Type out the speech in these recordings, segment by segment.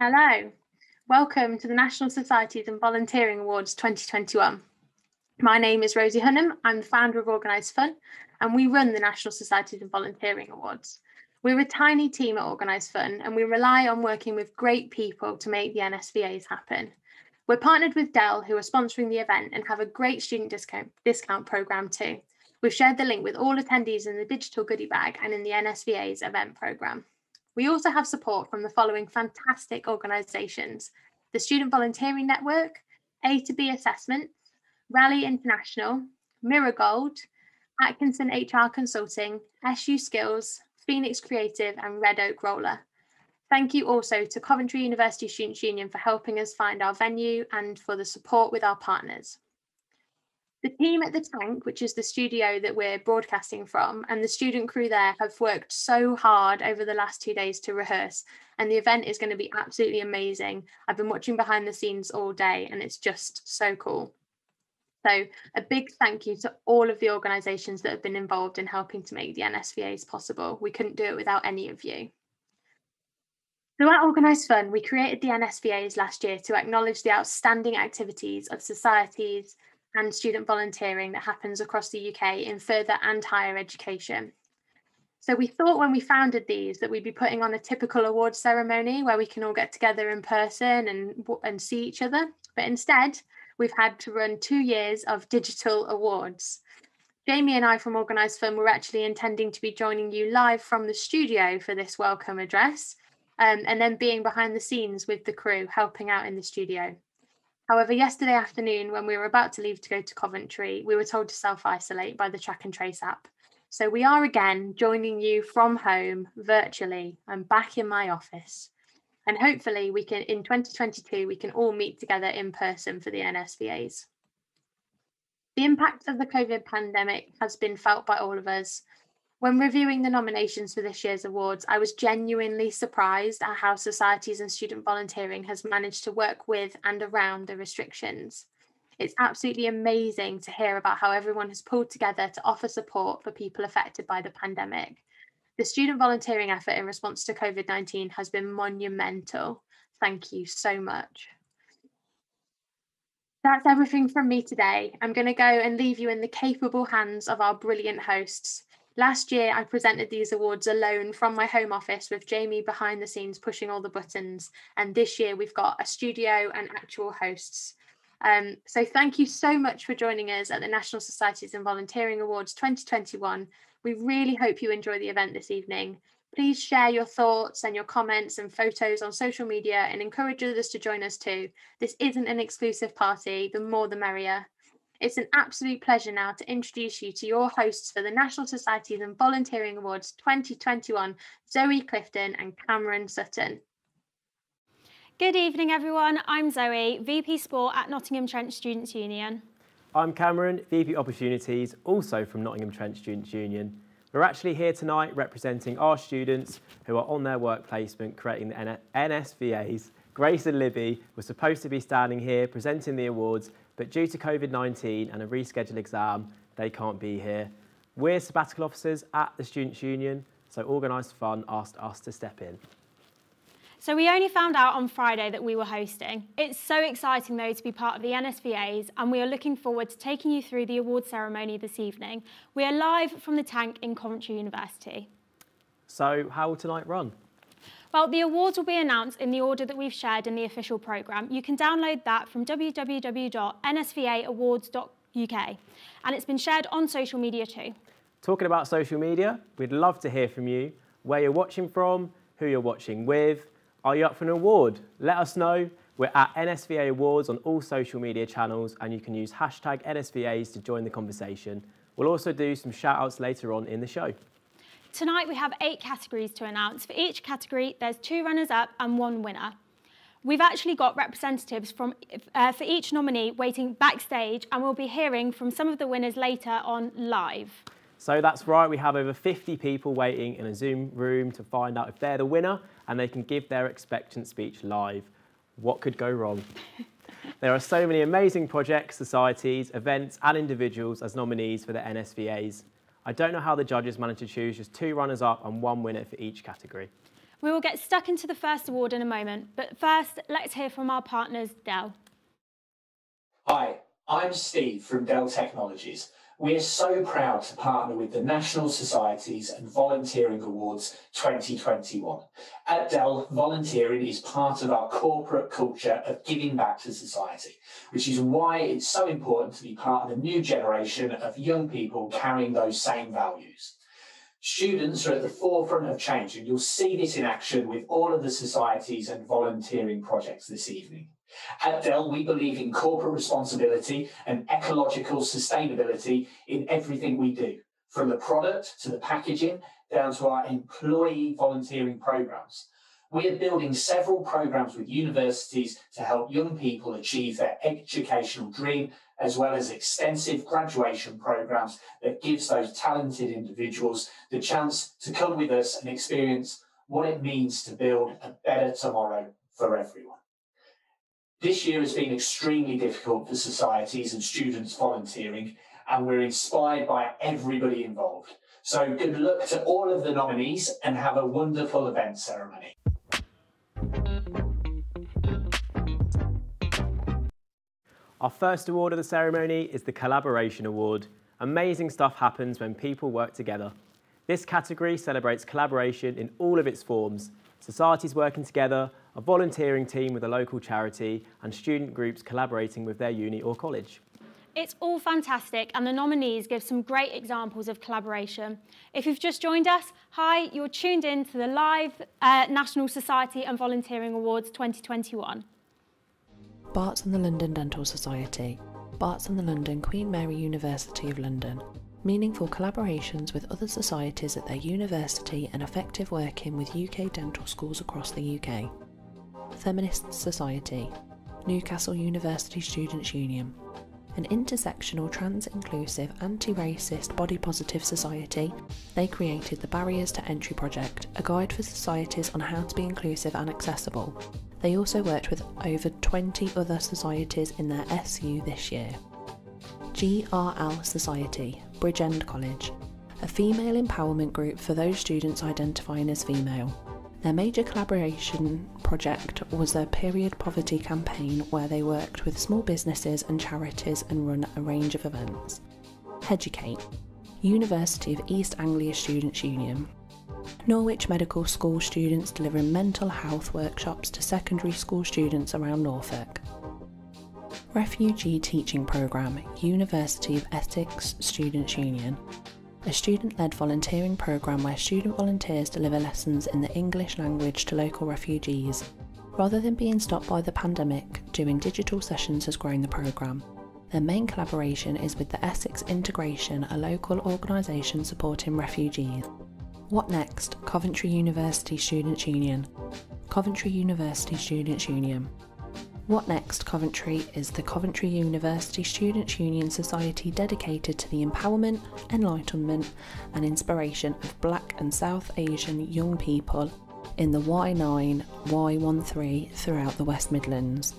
Hello, welcome to the National Societies and Volunteering Awards 2021. My name is Rosie Hunnam, I'm the founder of Organised Fun and we run the National Societies and Volunteering Awards. We're a tiny team at Organised Fun and we rely on working with great people to make the NSVAs happen. We're partnered with Dell who are sponsoring the event and have a great student discount, discount programme too. We've shared the link with all attendees in the digital goodie bag and in the NSVA's event programme. We also have support from the following fantastic organisations the Student Volunteering Network, A to B Assessments, Rally International, Mirror Gold, Atkinson HR Consulting, SU Skills, Phoenix Creative, and Red Oak Roller. Thank you also to Coventry University Students' Union for helping us find our venue and for the support with our partners. The team at the Tank, which is the studio that we're broadcasting from, and the student crew there have worked so hard over the last two days to rehearse, and the event is going to be absolutely amazing. I've been watching behind the scenes all day, and it's just so cool. So, a big thank you to all of the organisations that have been involved in helping to make the NSVAs possible. We couldn't do it without any of you. So at Organised Fun, we created the NSVAs last year to acknowledge the outstanding activities of societies, and student volunteering that happens across the UK in further and higher education. So we thought when we founded these that we'd be putting on a typical award ceremony where we can all get together in person and, and see each other. But instead, we've had to run two years of digital awards. Jamie and I from Organised Fun were actually intending to be joining you live from the studio for this welcome address um, and then being behind the scenes with the crew helping out in the studio. However, yesterday afternoon, when we were about to leave to go to Coventry, we were told to self isolate by the Track and Trace app. So we are again joining you from home virtually. I'm back in my office. And hopefully, we can in 2022, we can all meet together in person for the NSVAs. The impact of the COVID pandemic has been felt by all of us, when reviewing the nominations for this year's awards, I was genuinely surprised at how societies and student volunteering has managed to work with and around the restrictions. It's absolutely amazing to hear about how everyone has pulled together to offer support for people affected by the pandemic. The student volunteering effort in response to COVID 19 has been monumental. Thank you so much. That's everything from me today. I'm going to go and leave you in the capable hands of our brilliant hosts. Last year, I presented these awards alone from my home office with Jamie behind the scenes pushing all the buttons. And this year, we've got a studio and actual hosts. Um, so thank you so much for joining us at the National Societies and Volunteering Awards 2021. We really hope you enjoy the event this evening. Please share your thoughts and your comments and photos on social media and encourage others to join us too. This isn't an exclusive party, the more the merrier. It's an absolute pleasure now to introduce you to your hosts for the National Societies and Volunteering Awards 2021, Zoe Clifton and Cameron Sutton. Good evening, everyone. I'm Zoe, VP Sport at Nottingham Trent Students' Union. I'm Cameron, VP Opportunities, also from Nottingham Trent Students' Union. We're actually here tonight representing our students who are on their work placement creating the NSVAs. Grace and Libby were supposed to be standing here presenting the awards, but due to COVID-19 and a rescheduled exam, they can't be here. We're sabbatical officers at the Students' Union, so Organised Fun asked us to step in. So we only found out on Friday that we were hosting. It's so exciting though to be part of the NSVAs and we are looking forward to taking you through the award ceremony this evening. We are live from the tank in Coventry University. So how will tonight run? Well, the awards will be announced in the order that we've shared in the official programme. You can download that from www.nsvaawards.uk and it's been shared on social media too. Talking about social media, we'd love to hear from you, where you're watching from, who you're watching with. Are you up for an award? Let us know. We're at NSVA Awards on all social media channels and you can use hashtag NSVAs to join the conversation. We'll also do some shout outs later on in the show. Tonight we have eight categories to announce. For each category, there's two runners-up and one winner. We've actually got representatives from, uh, for each nominee waiting backstage and we'll be hearing from some of the winners later on live. So that's right, we have over 50 people waiting in a Zoom room to find out if they're the winner and they can give their expectant speech live. What could go wrong? There are so many amazing projects, societies, events and individuals as nominees for the NSVAs. I don't know how the judges managed to choose just two runners-up and one winner for each category. We will get stuck into the first award in a moment, but first, let's hear from our partners, Dell. Hi, I'm Steve from Dell Technologies. We are so proud to partner with the National Societies and Volunteering Awards 2021. At Dell, volunteering is part of our corporate culture of giving back to society, which is why it's so important to be part of the new generation of young people carrying those same values. Students are at the forefront of change, and you'll see this in action with all of the societies and volunteering projects this evening. At Dell, we believe in corporate responsibility and ecological sustainability in everything we do, from the product to the packaging down to our employee volunteering programs. We are building several programs with universities to help young people achieve their educational dream, as well as extensive graduation programs that gives those talented individuals the chance to come with us and experience what it means to build a better tomorrow for everyone. This year has been extremely difficult for societies and students volunteering, and we're inspired by everybody involved. So good luck to all of the nominees and have a wonderful event ceremony. Our first award of the ceremony is the Collaboration Award. Amazing stuff happens when people work together. This category celebrates collaboration in all of its forms, societies working together, a volunteering team with a local charity, and student groups collaborating with their uni or college. It's all fantastic and the nominees give some great examples of collaboration. If you've just joined us, hi, you're tuned in to the live uh, National Society and Volunteering Awards 2021. Barts and the London Dental Society, Barts and the London Queen Mary University of London, meaningful collaborations with other societies at their university and effective working with UK dental schools across the UK. Feminist Society, Newcastle University Students' Union, an intersectional, trans inclusive, anti racist, body positive society, they created the Barriers to Entry Project, a guide for societies on how to be inclusive and accessible. They also worked with over 20 other societies in their SU this year. GRL Society, Bridgend College, a female empowerment group for those students identifying as female. Their major collaboration project was their period poverty campaign where they worked with small businesses and charities and run a range of events. Educate, University of East Anglia Students' Union. Norwich Medical School students delivering mental health workshops to secondary school students around Norfolk. Refugee Teaching Programme, University of Essex Students' Union, a student led volunteering programme where student volunteers deliver lessons in the English language to local refugees. Rather than being stopped by the pandemic, doing digital sessions has grown the programme. Their main collaboration is with the Essex Integration, a local organisation supporting refugees. What next? Coventry University Students' Union. Coventry University Students' Union. What Next Coventry is the Coventry University Students' Union Society dedicated to the empowerment, enlightenment, and inspiration of Black and South Asian young people in the Y9, Y13 throughout the West Midlands.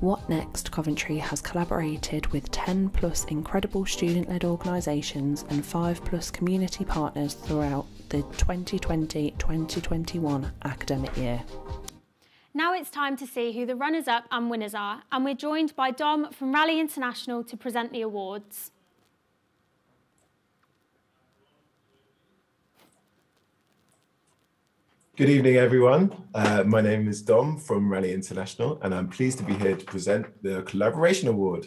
What Next Coventry has collaborated with 10 plus incredible student led organisations and 5 plus community partners throughout the 2020 2021 academic year. Now it's time to see who the runners-up and winners are, and we're joined by Dom from Rally International to present the awards. Good evening, everyone. Uh, my name is Dom from Rally International, and I'm pleased to be here to present the Collaboration Award.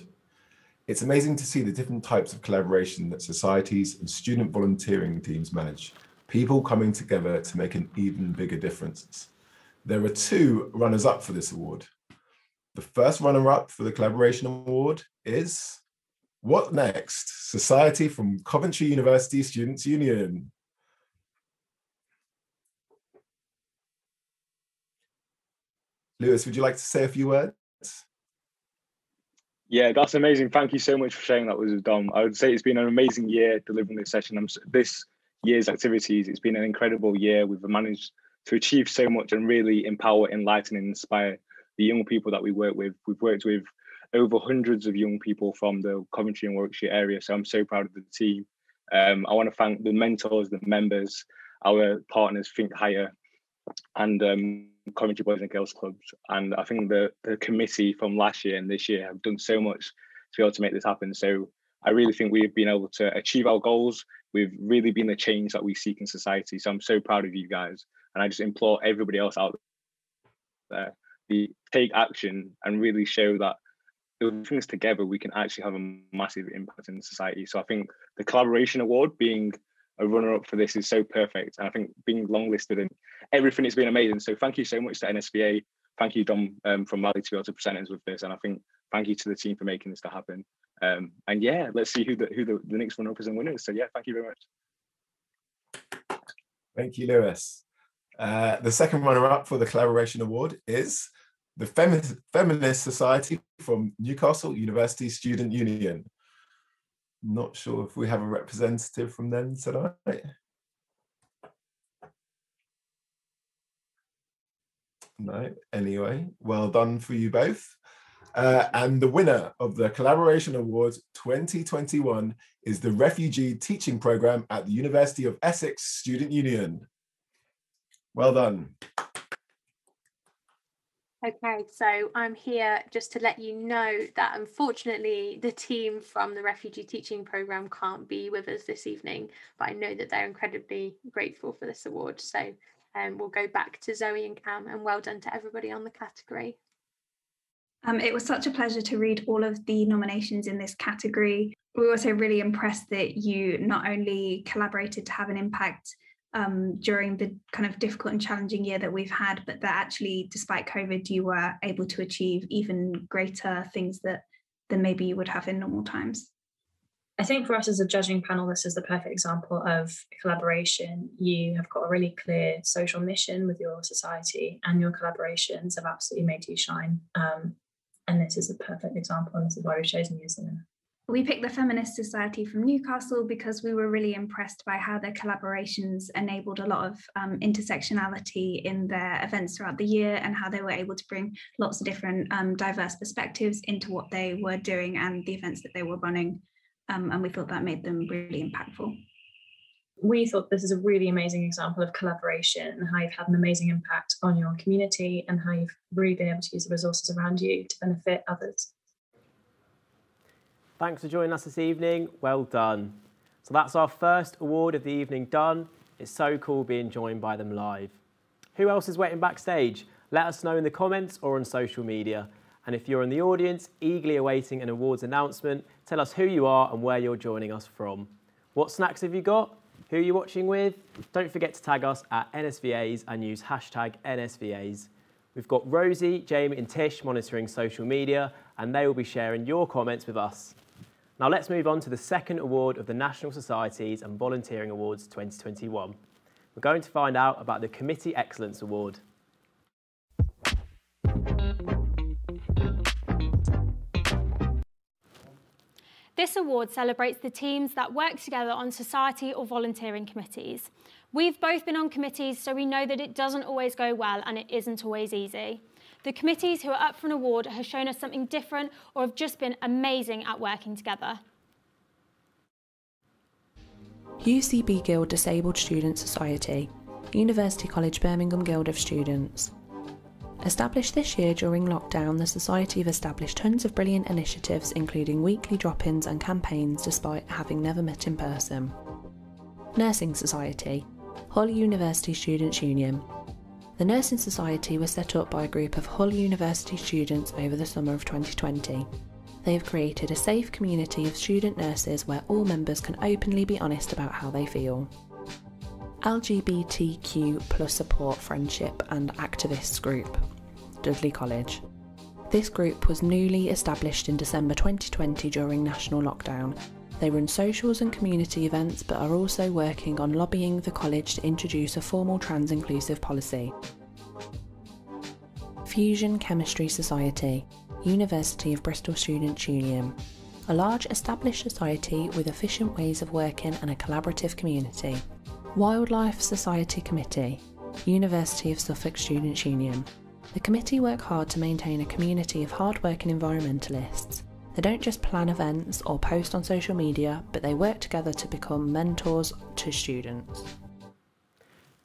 It's amazing to see the different types of collaboration that societies and student volunteering teams manage, people coming together to make an even bigger difference. There are two runners up for this award. The first runner up for the Collaboration Award is What Next? Society from Coventry University Students' Union. Lewis, would you like to say a few words? Yeah, that's amazing. Thank you so much for sharing that with Dom. I would say it's been an amazing year delivering this session. I'm, this year's activities, it's been an incredible year. We've managed to achieve so much and really empower, enlighten, and inspire the young people that we work with. We've worked with over hundreds of young people from the Coventry and Warwickshire area. So I'm so proud of the team. Um, I want to thank the mentors, the members, our partners, Think Higher, and um, Coventry Boys and Girls Clubs. And I think the, the committee from last year and this year have done so much to be able to make this happen. So I really think we've been able to achieve our goals. We've really been the change that we seek in society. So I'm so proud of you guys. And I just implore everybody else out there, to take action and really show that if things together, we can actually have a massive impact in society. So I think the collaboration award being a runner up for this is so perfect. And I think being longlisted and everything has been amazing. So thank you so much to NSVA. Thank you, Dom, um, from Mali, to be able to present us with this. And I think thank you to the team for making this to happen. Um, and yeah, let's see who the who the, the next runner up is and winners. So yeah, thank you very much. Thank you, Lewis. Uh, the second runner up for the collaboration award is the Femi Feminist Society from Newcastle University Student Union. Not sure if we have a representative from them tonight. No, anyway, well done for you both. Uh, and the winner of the Collaboration Award 2021 is the Refugee Teaching Programme at the University of Essex Student Union. Well done. Okay, so I'm here just to let you know that unfortunately the team from the Refugee Teaching Programme can't be with us this evening, but I know that they're incredibly grateful for this award. So um, we'll go back to Zoe and Cam and well done to everybody on the category. Um, it was such a pleasure to read all of the nominations in this category. We were also really impressed that you not only collaborated to have an impact um, during the kind of difficult and challenging year that we've had, but that actually, despite COVID, you were able to achieve even greater things that than maybe you would have in normal times. I think for us as a judging panel, this is the perfect example of collaboration. You have got a really clear social mission with your society, and your collaborations have absolutely made you shine. Um, and this is a perfect example, and this is why we've chosen you as the winner. We picked the Feminist Society from Newcastle because we were really impressed by how their collaborations enabled a lot of um, intersectionality in their events throughout the year and how they were able to bring lots of different um, diverse perspectives into what they were doing and the events that they were running. Um, and we thought that made them really impactful. We thought this is a really amazing example of collaboration and how you've had an amazing impact on your community and how you've really been able to use the resources around you to benefit others. Thanks for joining us this evening. Well done. So that's our first award of the evening done. It's so cool being joined by them live. Who else is waiting backstage? Let us know in the comments or on social media. And if you're in the audience, eagerly awaiting an awards announcement, tell us who you are and where you're joining us from. What snacks have you got? Who are you watching with? Don't forget to tag us at NSVAs and use hashtag NSVAs. We've got Rosie, Jamie and Tish monitoring social media and they will be sharing your comments with us. Now let's move on to the second award of the National Societies and Volunteering Awards 2021. We're going to find out about the Committee Excellence Award. This award celebrates the teams that work together on society or volunteering committees. We've both been on committees, so we know that it doesn't always go well and it isn't always easy. The committees who are up for an award have shown us something different or have just been amazing at working together. UCB Guild Disabled Student Society, University College Birmingham Guild of Students. Established this year during lockdown, the Society have established tons of brilliant initiatives, including weekly drop ins and campaigns, despite having never met in person. Nursing Society, Hull University Students' Union, the Nursing Society was set up by a group of Hull University students over the summer of 2020. They have created a safe community of student nurses where all members can openly be honest about how they feel. LGBTQ plus support friendship and activists group, Dudley College. This group was newly established in December 2020 during national lockdown. They run socials and community events but are also working on lobbying the college to introduce a formal trans inclusive policy. Fusion Chemistry Society, University of Bristol Students' Union, a large established society with efficient ways of working and a collaborative community. Wildlife Society Committee, University of Suffolk Students' Union, The committee work hard to maintain a community of hard-working environmentalists. They don't just plan events or post on social media, but they work together to become mentors to students.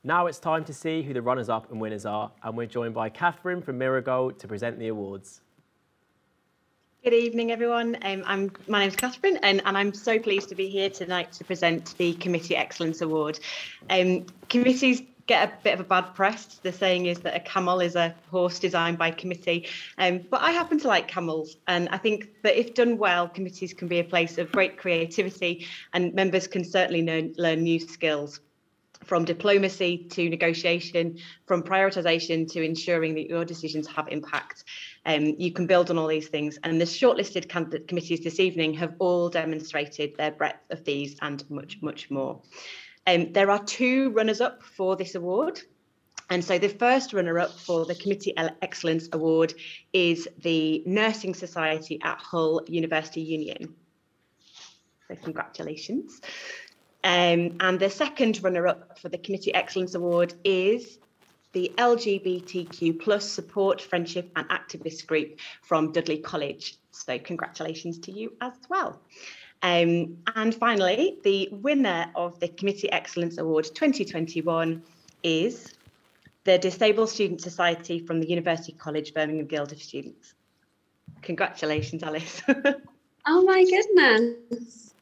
Now it's time to see who the runners-up and winners are, and we're joined by Catherine from Miragold to present the awards. Good evening, everyone. Um, I'm my name is Catherine, and, and I'm so pleased to be here tonight to present the Committee Excellence Award. Um, committees get a bit of a bad press. The saying is that a camel is a horse designed by committee. Um, but I happen to like camels, and I think that if done well, committees can be a place of great creativity, and members can certainly learn, learn new skills from diplomacy to negotiation, from prioritisation to ensuring that your decisions have impact. Um, you can build on all these things. And the shortlisted candidate committees this evening have all demonstrated their breadth of these and much, much more. Um, there are two runners up for this award. And so the first runner up for the Committee Excellence Award is the Nursing Society at Hull University Union. So congratulations. Um, and the second runner up for the Committee Excellence Award is the LGBTQ plus support, friendship and activist group from Dudley College. So congratulations to you as well. Um, and finally, the winner of the Committee Excellence Award 2021 is the Disabled Student Society from the University College Birmingham Guild of Students. Congratulations, Alice. oh my goodness.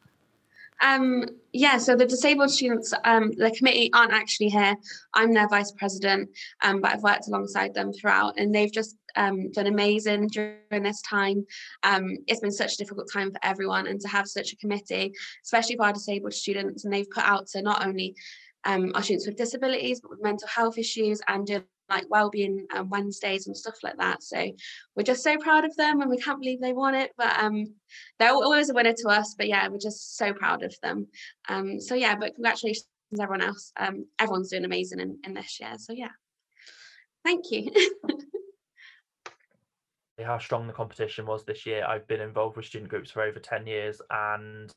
Um, yeah, so the disabled students, um, the committee aren't actually here. I'm their vice president, um, but I've worked alongside them throughout, and they've just um, done amazing during this time. Um, it's been such a difficult time for everyone, and to have such a committee, especially for our disabled students, and they've put out to not only um, our students with disabilities, but with mental health issues and doing like wellbeing um, Wednesdays and stuff like that. So we're just so proud of them and we can't believe they won it. But um, they're always a winner to us. But yeah, we're just so proud of them. Um, so yeah, but congratulations everyone else. Um, everyone's doing amazing in, in this year. So yeah, thank you. how strong the competition was this year. I've been involved with student groups for over 10 years and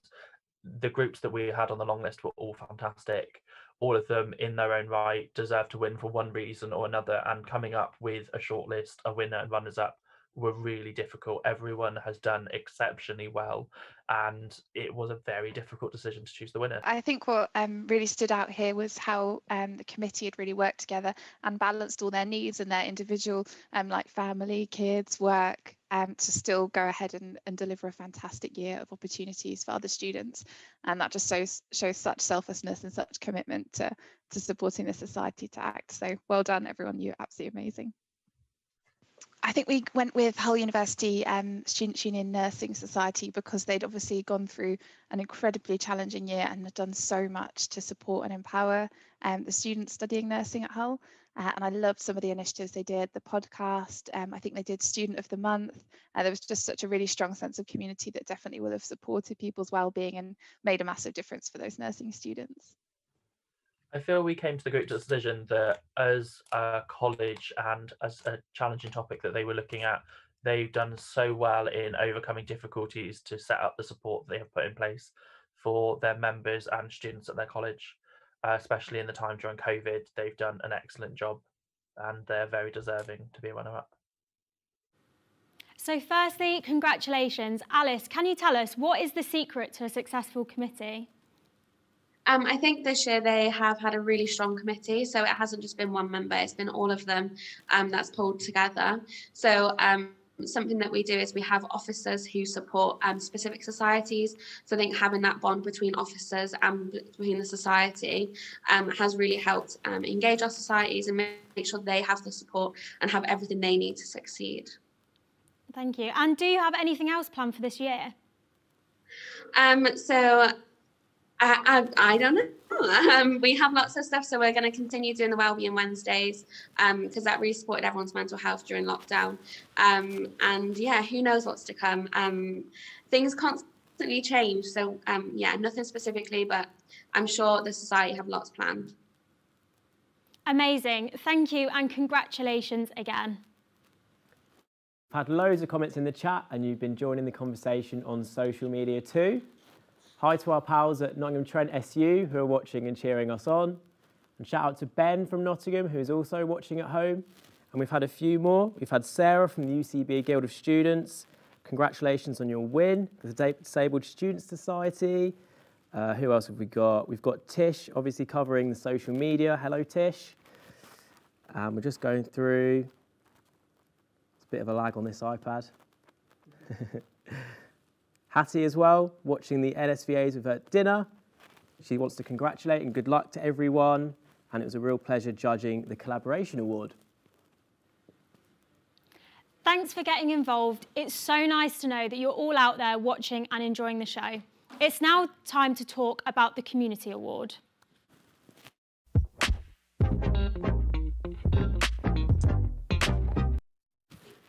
the groups that we had on the long list were all fantastic all of them in their own right deserve to win for one reason or another and coming up with a shortlist a winner and runners up were really difficult everyone has done exceptionally well and it was a very difficult decision to choose the winner i think what um, really stood out here was how um, the committee had really worked together and balanced all their needs and their individual um, like family kids work um, to still go ahead and, and deliver a fantastic year of opportunities for other students. And that just shows shows such selflessness and such commitment to, to supporting the society to act. So well done, everyone. You're absolutely amazing. I think we went with Hull University um, Student Union Nursing Society because they'd obviously gone through an incredibly challenging year and had done so much to support and empower um, the students studying nursing at Hull. Uh, and I loved some of the initiatives they did, the podcast. Um, I think they did Student of the Month. Uh, there was just such a really strong sense of community that definitely would have supported people's well-being and made a massive difference for those nursing students. I feel we came to the great decision that as a college and as a challenging topic that they were looking at, they've done so well in overcoming difficulties to set up the support they have put in place for their members and students at their college uh, especially in the time during COVID. They've done an excellent job and they're very deserving to be a runner up. So, firstly, congratulations. Alice, can you tell us what is the secret to a successful committee? Um, I think this year they have had a really strong committee. So it hasn't just been one member, it's been all of them um, that's pulled together. So um, something that we do is we have officers who support um, specific societies. So I think having that bond between officers and between the society um, has really helped um, engage our societies and make sure they have the support and have everything they need to succeed. Thank you. And do you have anything else planned for this year? Um, so I, I, I don't know. Um, we have lots of stuff, so we're going to continue doing the Wellbeing Wednesdays because um, that really supported everyone's mental health during lockdown. Um, and yeah, who knows what's to come? Um, things constantly change, so um, yeah, nothing specifically, but I'm sure the society have lots planned. Amazing, thank you, and congratulations again. I've had loads of comments in the chat, and you've been joining the conversation on social media too. Hi to our pals at Nottingham Trent SU who are watching and cheering us on. And shout out to Ben from Nottingham who is also watching at home. And we've had a few more. We've had Sarah from the UCB Guild of Students. Congratulations on your win, the Disabled Students Society. Uh, who else have we got? We've got Tish, obviously covering the social media. Hello, Tish. Um, we're just going through. It's a bit of a lag on this iPad. Hattie as well, watching the NSVAs with her at dinner. She wants to congratulate and good luck to everyone. And it was a real pleasure judging the Collaboration Award. Thanks for getting involved. It's so nice to know that you're all out there watching and enjoying the show. It's now time to talk about the Community Award.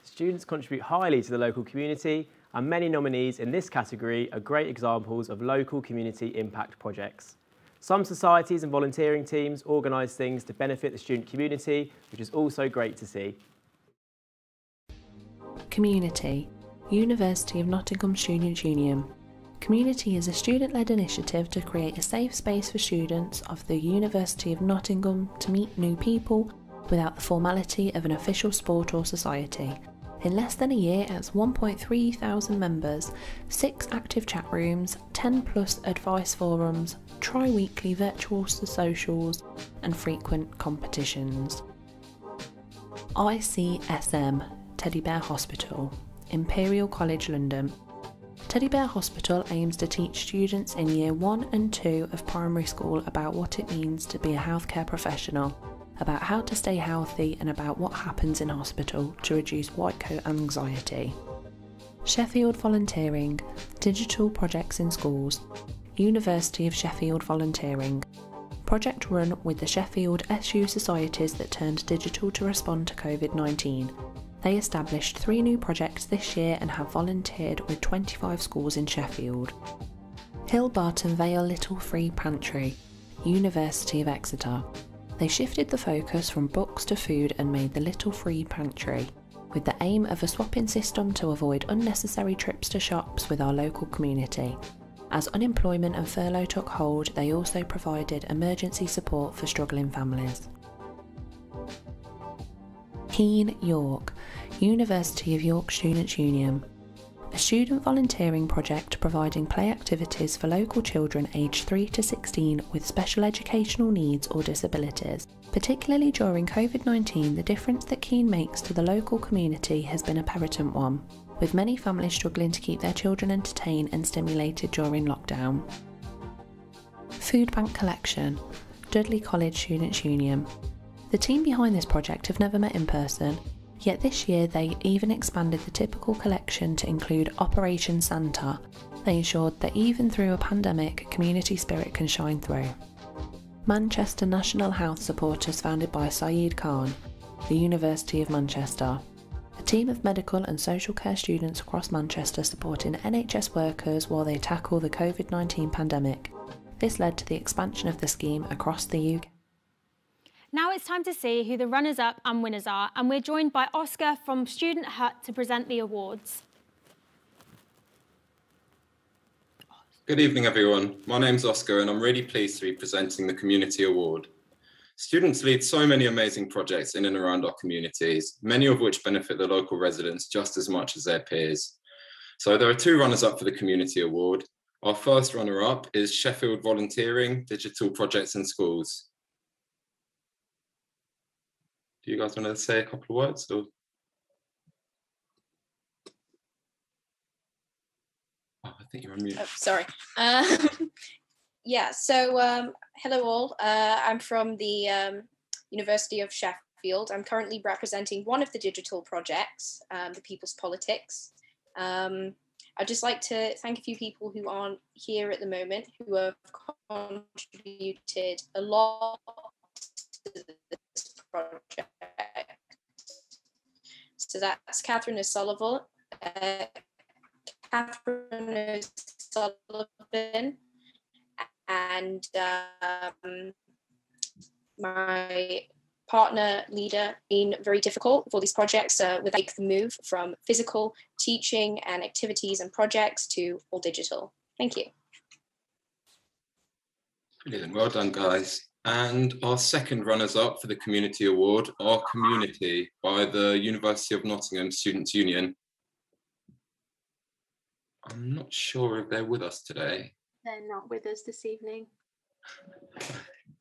Students contribute highly to the local community and many nominees in this category are great examples of local community impact projects. Some societies and volunteering teams organise things to benefit the student community, which is also great to see. Community, University of Nottingham Students Union. Community is a student-led initiative to create a safe space for students of the University of Nottingham to meet new people without the formality of an official sport or society. In less than a year, it has 1.3 thousand members, 6 active chat rooms, 10 plus advice forums, tri weekly virtual socials, and frequent competitions. ICSM Teddy Bear Hospital, Imperial College London, Teddy Bear Hospital aims to teach students in year 1 and 2 of primary school about what it means to be a healthcare professional, about how to stay healthy, and about what happens in hospital to reduce white coat anxiety. Sheffield Volunteering, Digital Projects in Schools, University of Sheffield Volunteering. Project run with the Sheffield SU societies that turned digital to respond to COVID 19 they established three new projects this year and have volunteered with 25 schools in Sheffield. Hill Barton Vale Little Free Pantry, University of Exeter. They shifted the focus from books to food and made the Little Free Pantry, with the aim of a swapping system to avoid unnecessary trips to shops with our local community. As unemployment and furlough took hold, they also provided emergency support for struggling families. Keen York, University of York Students' Union, a student volunteering project providing play activities for local children aged 3 to 16 with special educational needs or disabilities. Particularly during COVID 19, the difference that Keen makes to the local community has been a paramount one, with many families struggling to keep their children entertained and stimulated during lockdown. Food Bank Collection, Dudley College Students' Union. The team behind this project have never met in person, Yet this year they even expanded the typical collection to include Operation Santa. They ensured that even through a pandemic, community spirit can shine through. Manchester National Health Supporters founded by Saeed Khan, the University of Manchester. A team of medical and social care students across Manchester supporting NHS workers while they tackle the COVID 19 pandemic. This led to the expansion of the scheme across the UK. Now it's time to see who the runners-up and winners are, and we're joined by Oscar from Student Hut to present the awards. Good evening, everyone. My name's Oscar, and I'm really pleased to be presenting the Community Award. Students lead so many amazing projects in and around our communities, many of which benefit the local residents just as much as their peers. So there are two runners-up for the Community Award. Our first runner-up is Sheffield Volunteering Digital Projects in Schools. Do you guys want to say a couple of words? Or? Oh, I think you're on mute. Oh, sorry. Uh, yeah, so um, hello all. Uh, I'm from the um, University of Sheffield. I'm currently representing one of the digital projects, um, the People's Politics. Um, I'd just like to thank a few people who aren't here at the moment who have contributed a lot to project. So that's Catherine O'Sullivan, uh, Catherine O'Sullivan, and um, my partner leader been very difficult for these projects uh, with like the move from physical teaching and activities and projects to all digital. Thank you. Brilliant, well done guys. And our second runners-up for the Community Award are Community by the University of Nottingham Students' Union. I'm not sure if they're with us today. They're not with us this evening.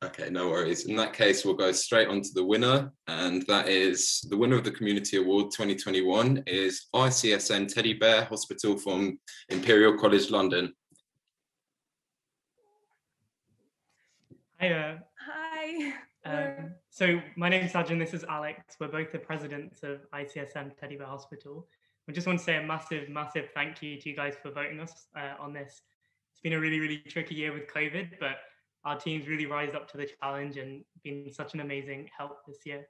Okay, no worries. In that case, we'll go straight on to the winner, and that is the winner of the Community Award 2021 is ICSM Teddy Bear Hospital from Imperial College London. Hi. Hi. Um, so my name is Sajjan, this is Alex. We're both the presidents of ICSM Teddy Bear Hospital. We just want to say a massive, massive thank you to you guys for voting us uh, on this. It's been a really, really tricky year with COVID, but our teams really rise up to the challenge and been such an amazing help this year.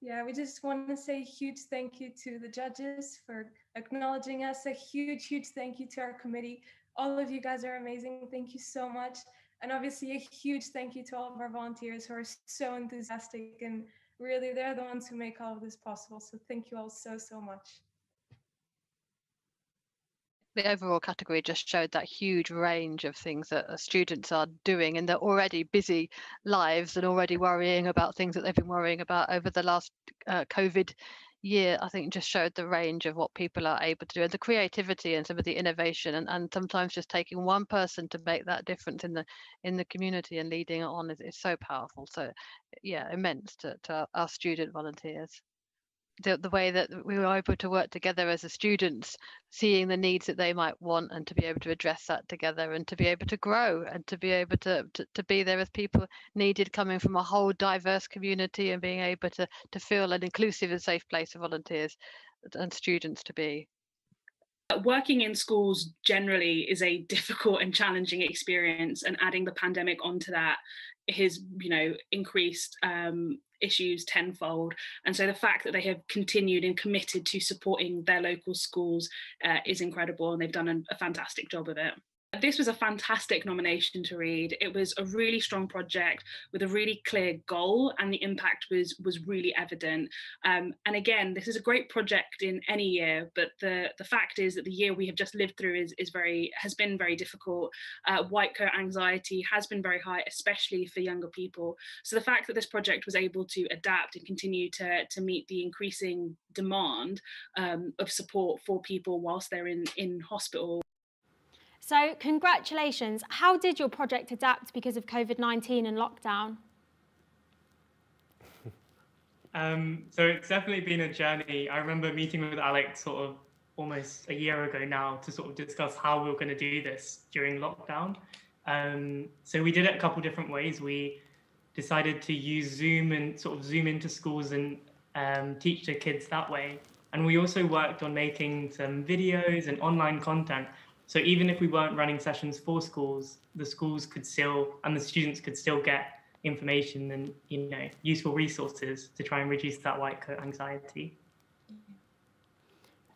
Yeah, we just want to say a huge thank you to the judges for acknowledging us. A huge, huge thank you to our committee. All of you guys are amazing. Thank you so much. And obviously, a huge thank you to all of our volunteers who are so enthusiastic and really they're the ones who make all of this possible. So thank you all so, so much the overall category just showed that huge range of things that students are doing in their already busy lives and already worrying about things that they've been worrying about over the last uh, COVID year. I think just showed the range of what people are able to do and the creativity and some of the innovation and, and sometimes just taking one person to make that difference in the in the community and leading it on is, is so powerful. So yeah, immense to, to our student volunteers the, the way that we were able to work together as a students, seeing the needs that they might want and to be able to address that together and to be able to grow and to be able to, to, to be there as people needed coming from a whole diverse community and being able to, to feel an inclusive and safe place for volunteers and students to be. Working in schools generally is a difficult and challenging experience and adding the pandemic onto that has you know increased um, issues tenfold. And so the fact that they have continued and committed to supporting their local schools uh, is incredible, and they've done a, a fantastic job of it. This was a fantastic nomination to read. It was a really strong project with a really clear goal, and the impact was was really evident. Um, and again, this is a great project in any year, but the the fact is that the year we have just lived through is is very has been very difficult. Uh, white coat anxiety has been very high, especially for younger people. So the fact that this project was able to adapt and continue to to meet the increasing demand um, of support for people whilst they're in in hospital so congratulations. How did your project adapt because of COVID-19 and lockdown? Um, so it's definitely been a journey. I remember meeting with Alex sort of almost a year ago now to sort of discuss how we were going to do this during lockdown. Um, so we did it a couple different ways. We decided to use Zoom and sort of zoom into schools and um, teach the kids that way. And we also worked on making some videos and online content so even if we weren't running sessions for schools, the schools could still and the students could still get information and you know useful resources to try and reduce that white coat anxiety.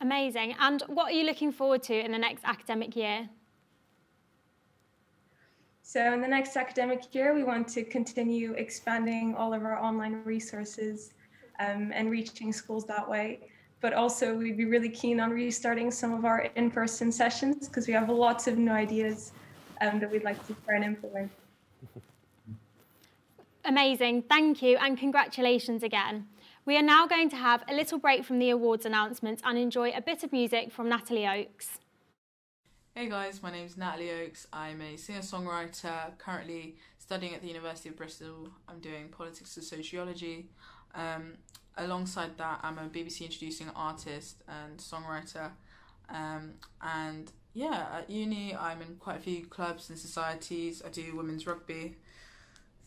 Amazing. And what are you looking forward to in the next academic year? So in the next academic year, we want to continue expanding all of our online resources um, and reaching schools that way but also we'd be really keen on restarting some of our in-person sessions because we have lots of new ideas um, that we'd like to try and implement. Amazing, thank you and congratulations again. We are now going to have a little break from the awards announcements and enjoy a bit of music from Natalie Oakes. Hey guys, my name is Natalie Oakes. I'm a singer-songwriter currently studying at the University of Bristol. I'm doing politics and sociology. Um, alongside that, I'm a BBC introducing artist and songwriter. Um, and yeah, at uni, I'm in quite a few clubs and societies. I do women's rugby.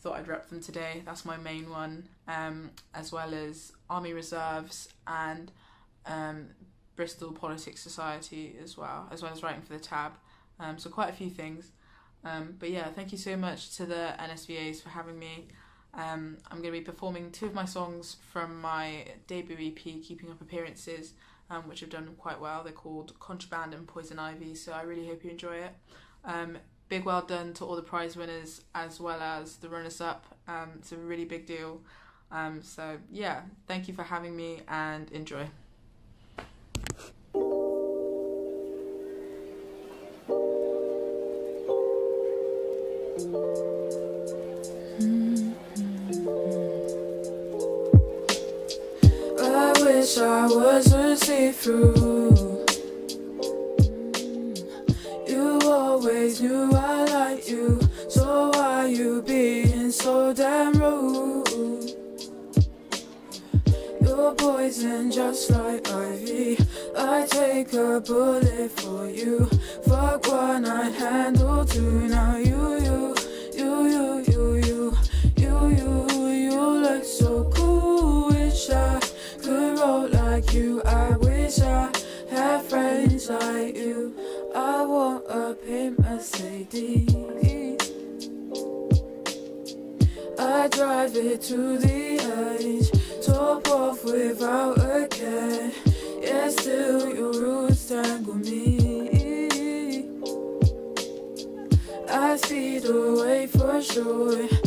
Thought I'd rep them today. That's my main one, um, as well as Army Reserves and um, Bristol Politics Society as well, as well as writing for the Tab. Um, so quite a few things. Um, but yeah, thank you so much to the NSVAs for having me. Um, I'm going to be performing two of my songs from my debut EP, Keeping Up Appearances, um, which have done quite well. They're called Contraband and Poison Ivy, so I really hope you enjoy it. Um, big well done to all the prize winners as well as the runners up. Um, it's a really big deal. Um, so, yeah, thank you for having me and enjoy. Mm. wish I wasn't see through. You always knew I liked you, so why you being so damn rude? You're poison just like ivy. I take a bullet for you. Fuck one I handle two. Now you, you, you, you, you, you, you, you, you look so cool. Wish I you. I wish I had friends like you. I want a pink Mercedes. I drive it to the edge, top off without a care. Yeah, still your roots tangle me. I speed away for sure.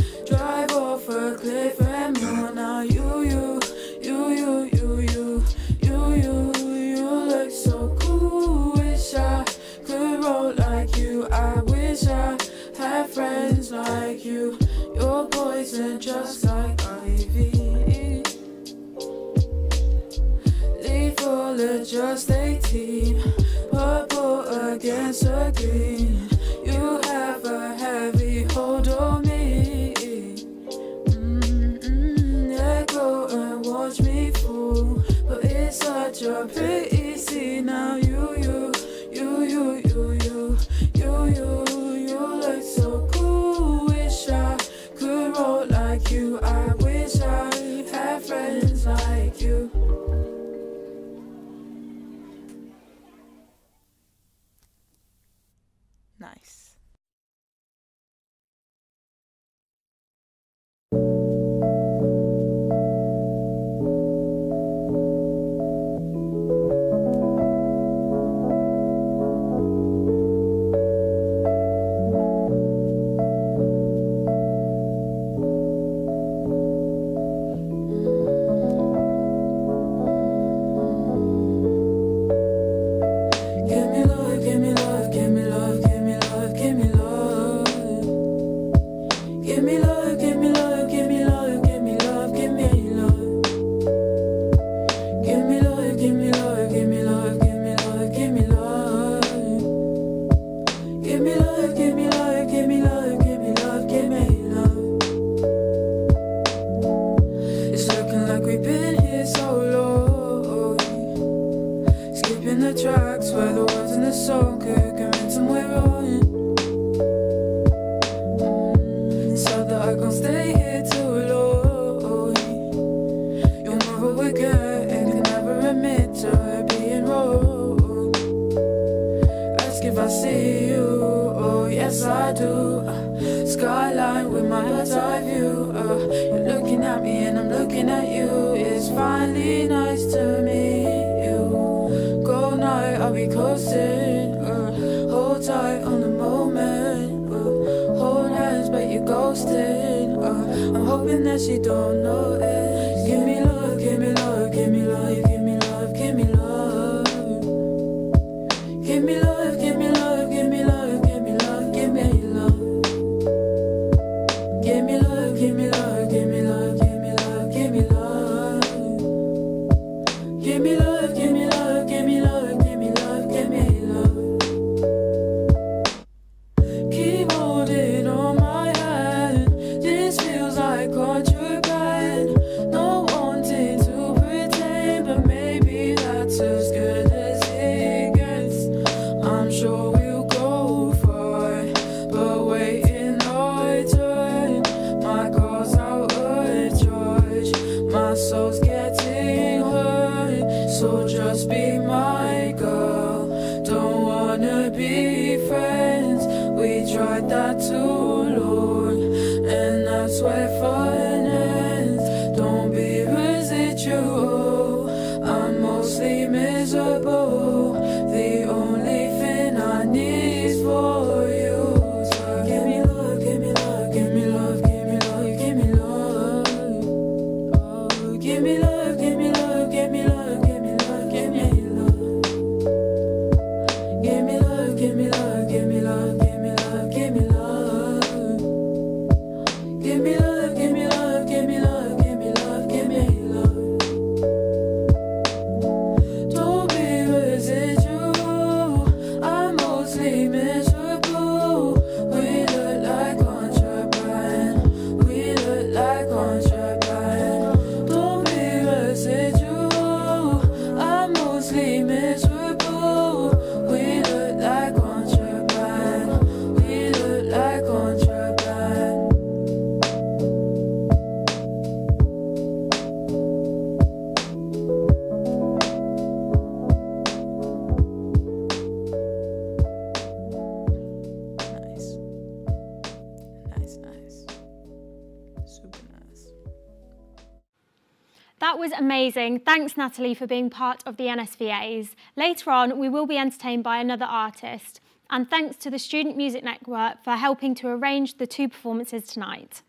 Amazing. Thanks, Natalie, for being part of the NSVAs. Later on, we will be entertained by another artist. And thanks to the Student Music Network for helping to arrange the two performances tonight.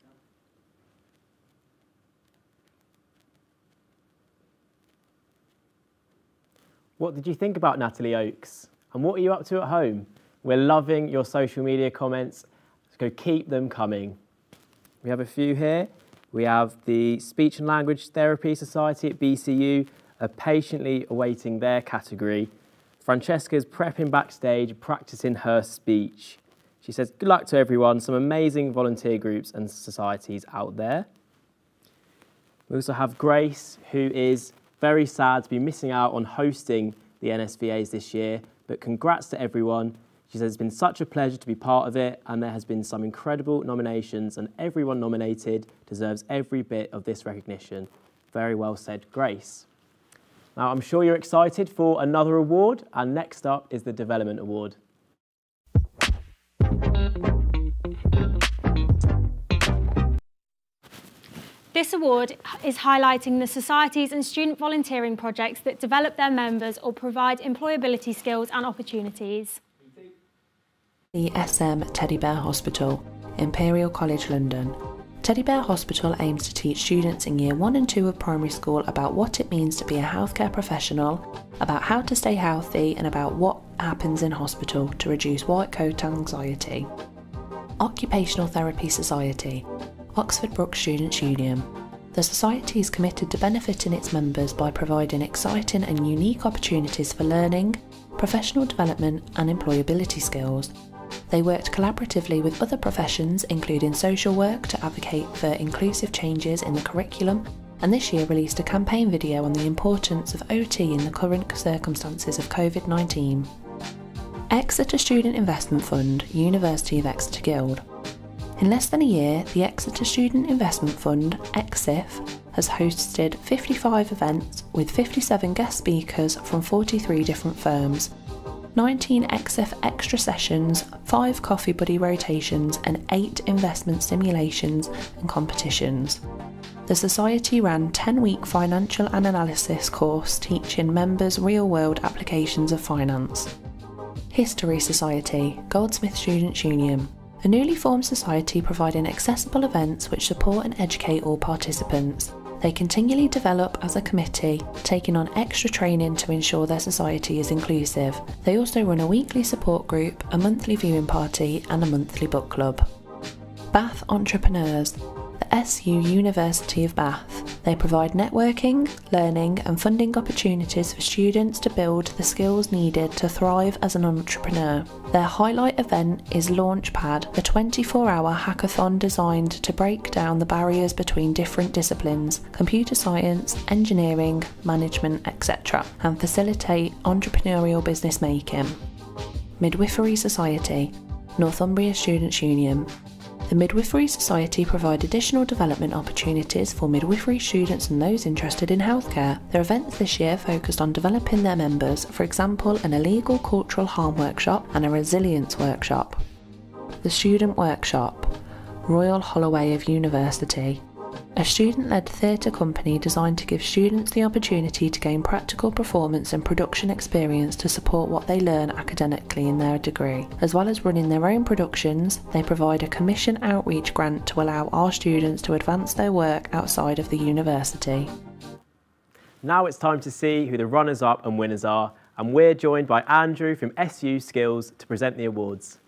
What did you think about Natalie Oakes? And what are you up to at home? We're loving your social media comments, so keep them coming. We have a few here. We have the Speech and Language Therapy Society at BCU are patiently awaiting their category. Francesca's prepping backstage, practicing her speech. She says, good luck to everyone, some amazing volunteer groups and societies out there. We also have Grace, who is very sad to be missing out on hosting the NSVAs this year, but congrats to everyone. She says it's been such a pleasure to be part of it, and there has been some incredible nominations, and everyone nominated deserves every bit of this recognition. Very well said, Grace. Now, I'm sure you're excited for another award, and next up is the Development Award. This award is highlighting the societies and student volunteering projects that develop their members or provide employability skills and opportunities the SM Teddy Bear Hospital, Imperial College London. Teddy Bear Hospital aims to teach students in year 1 and 2 of primary school about what it means to be a healthcare professional, about how to stay healthy, and about what happens in hospital to reduce white coat anxiety. Occupational Therapy Society, Oxford Brookes Students' Union. The Society is committed to benefiting its members by providing exciting and unique opportunities for learning, professional development, and employability skills they worked collaboratively with other professions, including social work, to advocate for inclusive changes in the curriculum, and this year released a campaign video on the importance of OT in the current circumstances of COVID 19. Exeter Student Investment Fund, University of Exeter Guild. In less than a year, the Exeter Student Investment Fund, EXIF, has hosted 55 events with 57 guest speakers from 43 different firms, 19 EXIF extra sessions, 5 coffee buddy rotations, and 8 investment simulations and competitions. The Society ran 10 week financial and analysis course teaching members real world applications of finance. History Society, Goldsmith Students' Union, a newly formed society providing accessible events which support and educate all participants. They continually develop as a committee, taking on extra training to ensure their society is inclusive. They also run a weekly support group, a monthly viewing party, and a monthly book club. Bath Entrepreneurs the SU University of Bath. They provide networking, learning, and funding opportunities for students to build the skills needed to thrive as an entrepreneur. Their highlight event is Launchpad, a 24 hour hackathon designed to break down the barriers between different disciplines computer science, engineering, management, etc., and facilitate entrepreneurial business making. Midwifery Society, Northumbria Students' Union, the Midwifery Society provide additional development opportunities for midwifery students and those interested in healthcare. Their events this year focused on developing their members, for example, an illegal cultural harm workshop and a resilience workshop. The Student Workshop, Royal Holloway of University, a student led theatre company designed to give students the opportunity to gain practical performance and production experience to support what they learn academically in their degree. As well as running their own productions, they provide a commission outreach grant to allow our students to advance their work outside of the university. Now it's time to see who the runners up and winners are, and we're joined by Andrew from SU Skills to present the awards.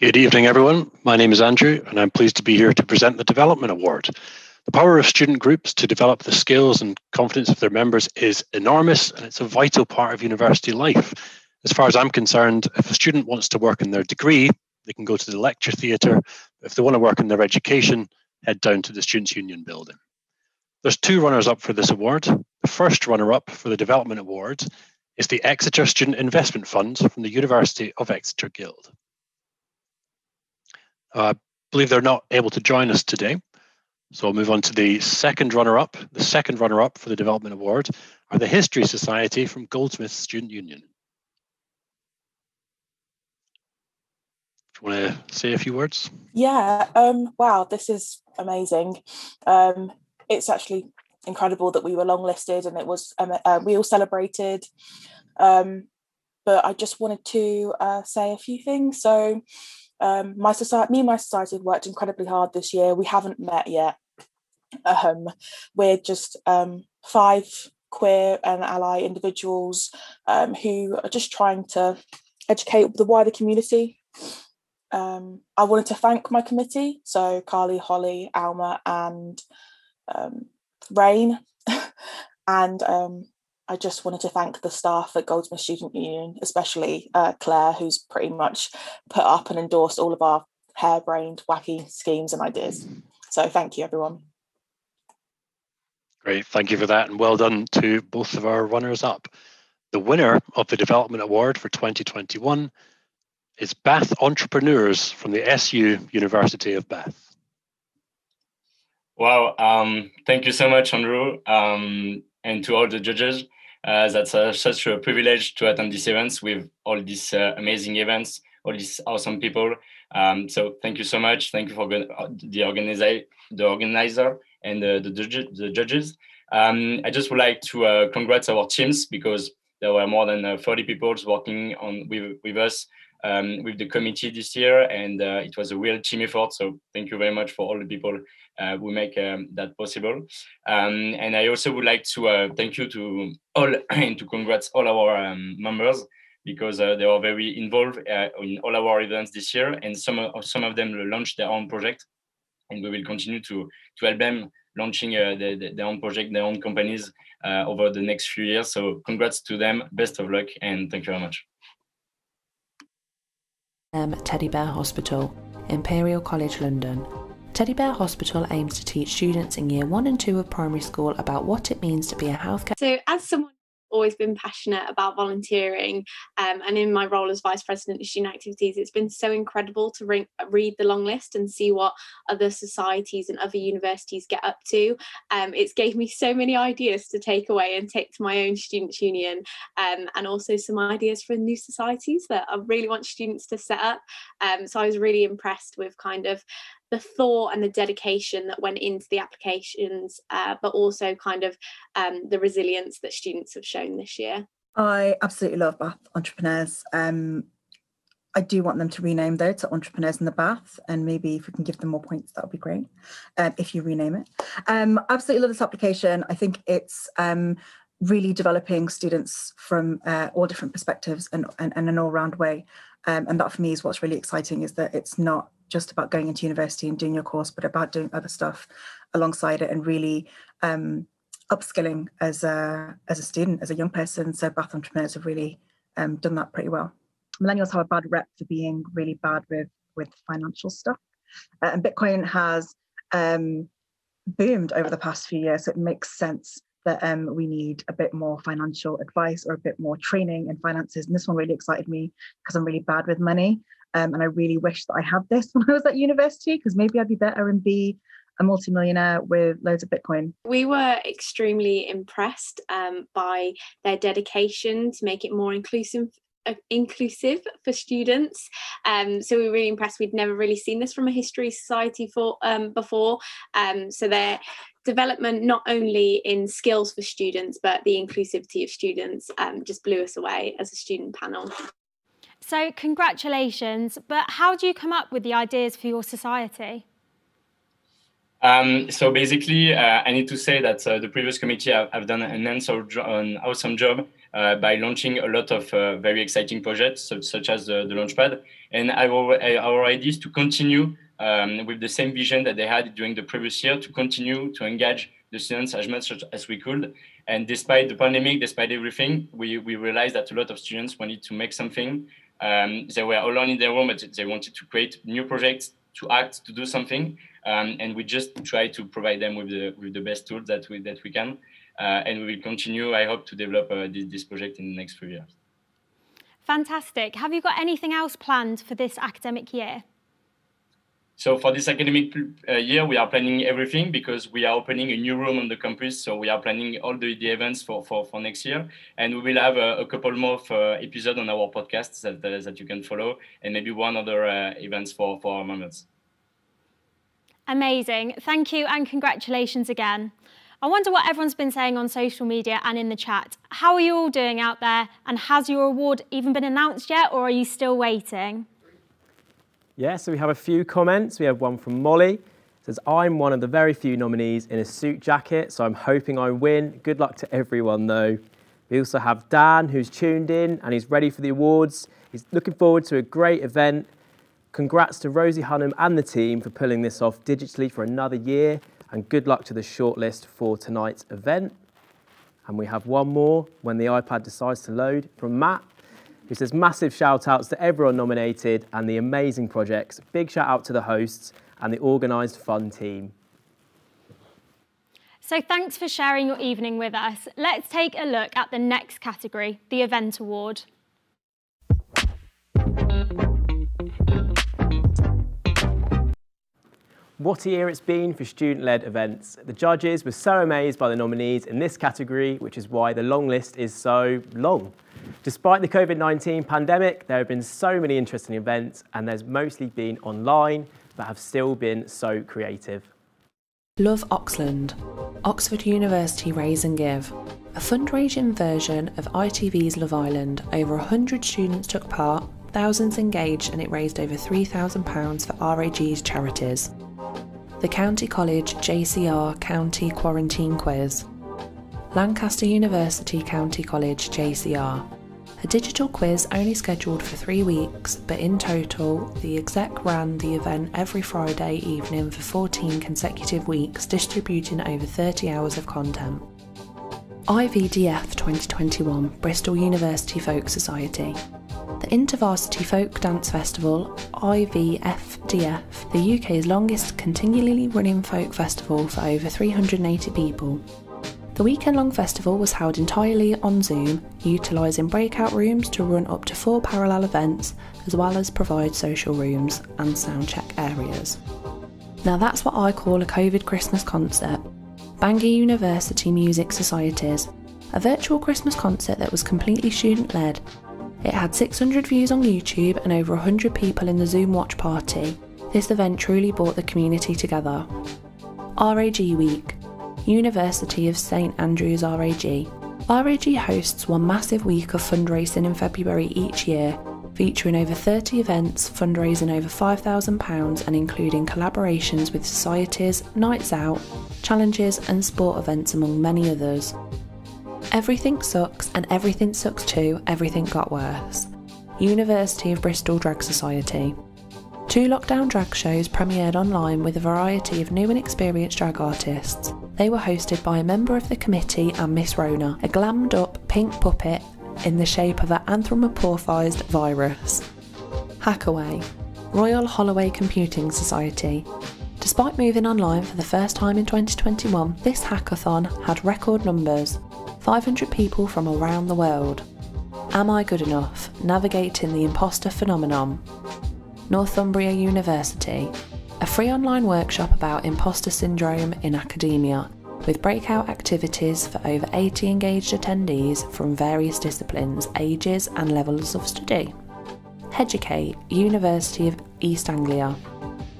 Good evening, everyone. My name is Andrew, and I'm pleased to be here to present the Development Award. The power of student groups to develop the skills and confidence of their members is enormous, and it's a vital part of university life. As far as I'm concerned, if a student wants to work in their degree, they can go to the lecture theatre. If they want to work in their education, head down to the Students' Union building. There's two runners up for this award. The first runner up for the Development Award is the Exeter Student Investment Fund from the University of Exeter Guild. I believe they're not able to join us today. So we'll move on to the second runner-up. The second runner-up for the Development Award are the History Society from Goldsmiths Student Union. Do you want to say a few words? Yeah. Um, wow, this is amazing. Um, it's actually incredible that we were longlisted and it was um, uh, we all celebrated. Um, but I just wanted to uh, say a few things. So, um, my society, me and my society have worked incredibly hard this year. We haven't met yet. Um, we're just um, five queer and ally individuals um, who are just trying to educate the wider community. Um, I wanted to thank my committee, so Carly, Holly, Alma, and um, Rain, and I just wanted to thank the staff at Goldsmith Student Union, especially uh, Claire, who's pretty much put up and endorsed all of our harebrained, wacky schemes and ideas. So thank you, everyone. Great, thank you for that, and well done to both of our runners up. The winner of the Development Award for 2021 is Bath Entrepreneurs from the SU University of Bath. Wow, um, thank you so much, Andrew, um, and to all the judges. Uh, that's uh, such a privilege to attend these events with all these uh, amazing events, all these awesome people. Um, so thank you so much. Thank you for uh, the organizer, the organizer, and the, the, judges. Um, I just would like to uh, congrats our teams because there were more than uh, 30 people working on with, with us um, with the committee this year, and uh, it was a real team effort. So thank you very much for all the people uh, who make um, that possible. Um, and I also would like to uh, thank you to all and to congrats all our um, members because uh, they are very involved in all our events this year, and some of, some of them launched their own project, and we will continue to to help them launching uh, the, the, their own project, their own companies uh, over the next few years. So congrats to them, best of luck, and thank you very much. Um, Teddy Bear Hospital, Imperial College London. Teddy Bear Hospital aims to teach students in year one and two of primary school about what it means to be a healthcare. So, as someone always been passionate about volunteering um, and in my role as vice president of student activities it's been so incredible to re- read the long list and see what other societies and other universities get up to. Um, it's gave me so many ideas to take away and take to my own students union um, and also some ideas for new societies that i really want students to set up. Um, so i was really impressed with kind of the thought and the dedication that went into the applications, uh, but also kind of um, the resilience that students have shown this year. I absolutely love Bath Entrepreneurs. Um, I do want them to rename though to Entrepreneurs in the Bath, and maybe if we can give them more points, that would be great. Um, if you rename it, um, absolutely love this application. I think it's um, really developing students from uh, all different perspectives and, and, and an all-round way. Um, and that for me is what's really exciting is that it's not just about going into university and doing your course, but about doing other stuff alongside it and really um, upskilling as a as a student, as a young person. So Bath entrepreneurs have really um, done that pretty well. Millennials have a bad rep for being really bad with with financial stuff, uh, and Bitcoin has um, boomed over the past few years. So it makes sense that um, we need a bit more financial advice or a bit more training in finances. And this one really excited me because I'm really bad with money. Um, and I really wish that I had this when I was at university because maybe I'd be better and be a multimillionaire with loads of Bitcoin. We were extremely impressed um, by their dedication to make it more inclusive uh, inclusive for students. Um, so we were really impressed. We'd never really seen this from a history society for um, before. Um, so their development not only in skills for students but the inclusivity of students um, just blew us away as a student panel so, congratulations. But how do you come up with the ideas for your society? Um, so basically, uh, I need to say that uh, the previous committee have, have done an, an awesome job uh, by launching a lot of uh, very exciting projects, such, such as the, Launchpad. And our, our idea is to continue um, with the same vision that they had during the previous year, to continue to engage the students as much as we could. And despite the pandemic, despite everything, we, we realized that a lot of students wanted to make something um, they were alone in their room, but they wanted to create new projects, to act, to do something, um, and we just try to provide them with the with the best tools that we that we can, uh, and we will continue. I hope to develop uh, this, this project in the next few years. Fantastic. Have you got anything else planned for this academic year? So for this academic uh, year, we are planning everything because we are opening a new room on the campus. So we are planning all the, the events for, for, for next year. And we will have a, a couple more uh, episodes on our podcast that, that you can follow and maybe one other uh, events for, for our members. Amazing. Thank you and congratulations again. I wonder what everyone's been saying on social media and in the chat. How are you all doing out there? And has your award even been announced yet or are you still waiting? Yeah, so we have a few comments. We have one from Molly. It says, I'm one of the very few nominees in a suit jacket, so I'm hoping I win. Good luck to everyone, though. We also have Dan, who's tuned in and he's ready for the awards. He's looking forward to a great event. Congrats to Rosie Hunnam and the team for pulling this off digitally for another year, and good luck to the shortlist for tonight's event. And we have one more when the iPad decides to load from Matt who says massive shout outs to everyone nominated and the amazing projects. Big shout out to the hosts and the organised fun team. So thanks for sharing your evening with us. Let's take a look at the next category, the Event Award. What a year it's been for student-led events. The judges were so amazed by the nominees in this category, which is why the long list is so long. Despite the COVID-19 pandemic, there have been so many interesting events and there's mostly been online, but have still been so creative. Love Oxland, Oxford University Raise and Give, a fundraising version of ITV's Love Island. Over 100 students took part, thousands engaged, and it raised over £3,000 for RAG's charities. The County College JCR County Quarantine Quiz, Lancaster University County College JCR, a digital quiz only scheduled for three weeks, but in total, the exec ran the event every Friday evening for 14 consecutive weeks, distributing over 30 hours of content. IVDF 2021 Bristol University Folk Society. The InterVarsity Folk Dance Festival, IVFDF, the UK's longest continually running folk festival for over 380 people. The weekend long festival was held entirely on Zoom, utilising breakout rooms to run up to four parallel events, as well as provide social rooms and soundcheck areas. Now that's what I call a COVID Christmas concert. Bangor University Music Societies, a virtual Christmas concert that was completely student led. It had 600 views on YouTube and over 100 people in the Zoom watch party. This event truly brought the community together. RAG Week, University of St Andrews RAG. RAG hosts one massive week of fundraising in February each year, featuring over 30 events, fundraising over £5,000 and including collaborations with societies, nights out, challenges and sport events among many others. Everything sucks and everything sucks too, everything got worse. University of Bristol Drag Society. Two lockdown drag shows premiered online with a variety of new and experienced drag artists. They were hosted by a member of the committee and Miss Rona, a glammed up pink puppet in the shape of an anthropomorphised virus. Hackaway, Royal Holloway Computing Society. Despite moving online for the first time in 2021, this hackathon had record numbers 500 people from around the world. Am I Good Enough? Navigating the Imposter Phenomenon. Northumbria University, a free online workshop about imposter syndrome in academia, with breakout activities for over 80 engaged attendees from various disciplines, ages, and levels of study. Heducate, University of East Anglia.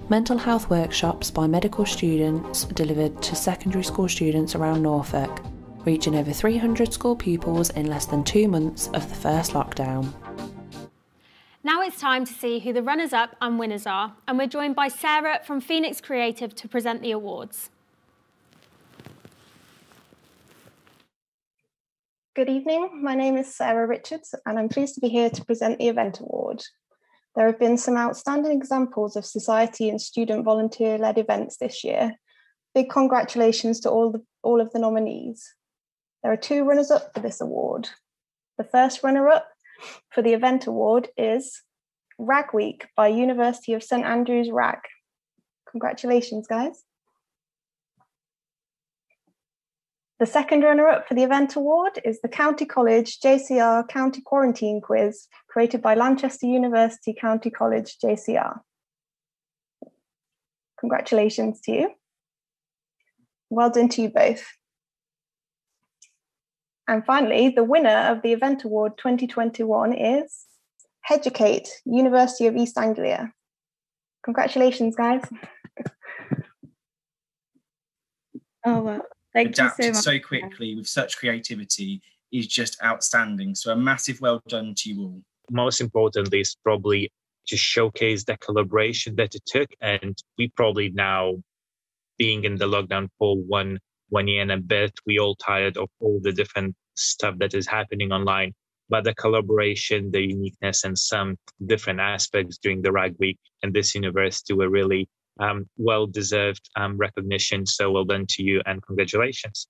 Mental health workshops by medical students delivered to secondary school students around Norfolk, reaching over 300 school pupils in less than two months of the first lockdown. Now it's time to see who the runners up and winners are, and we're joined by Sarah from Phoenix Creative to present the awards. Good evening, my name is Sarah Richards, and I'm pleased to be here to present the Event Award. There have been some outstanding examples of society and student volunteer led events this year. Big congratulations to all, the, all of the nominees. There are two runners up for this award. The first runner up for the event award is Rag Week by University of St Andrews Rag. Congratulations, guys. The second runner-up for the event award is the County College JCR County Quarantine Quiz, created by Lancaster University County College JCR. Congratulations to you. Well done to you both. And finally, the winner of the Event Award 2021 is Heducate, University of East Anglia. Congratulations, guys. Oh, well, thank adapted you so much. so quickly with such creativity is just outstanding. So a massive well done to you all. most importantly is probably to showcase the collaboration that it took and we probably now being in the lockdown for one one year and a bit we all tired of all the different stuff that is happening online but the collaboration the uniqueness and some different aspects during the rag week and this university were really um, well deserved um, recognition so well done to you and congratulations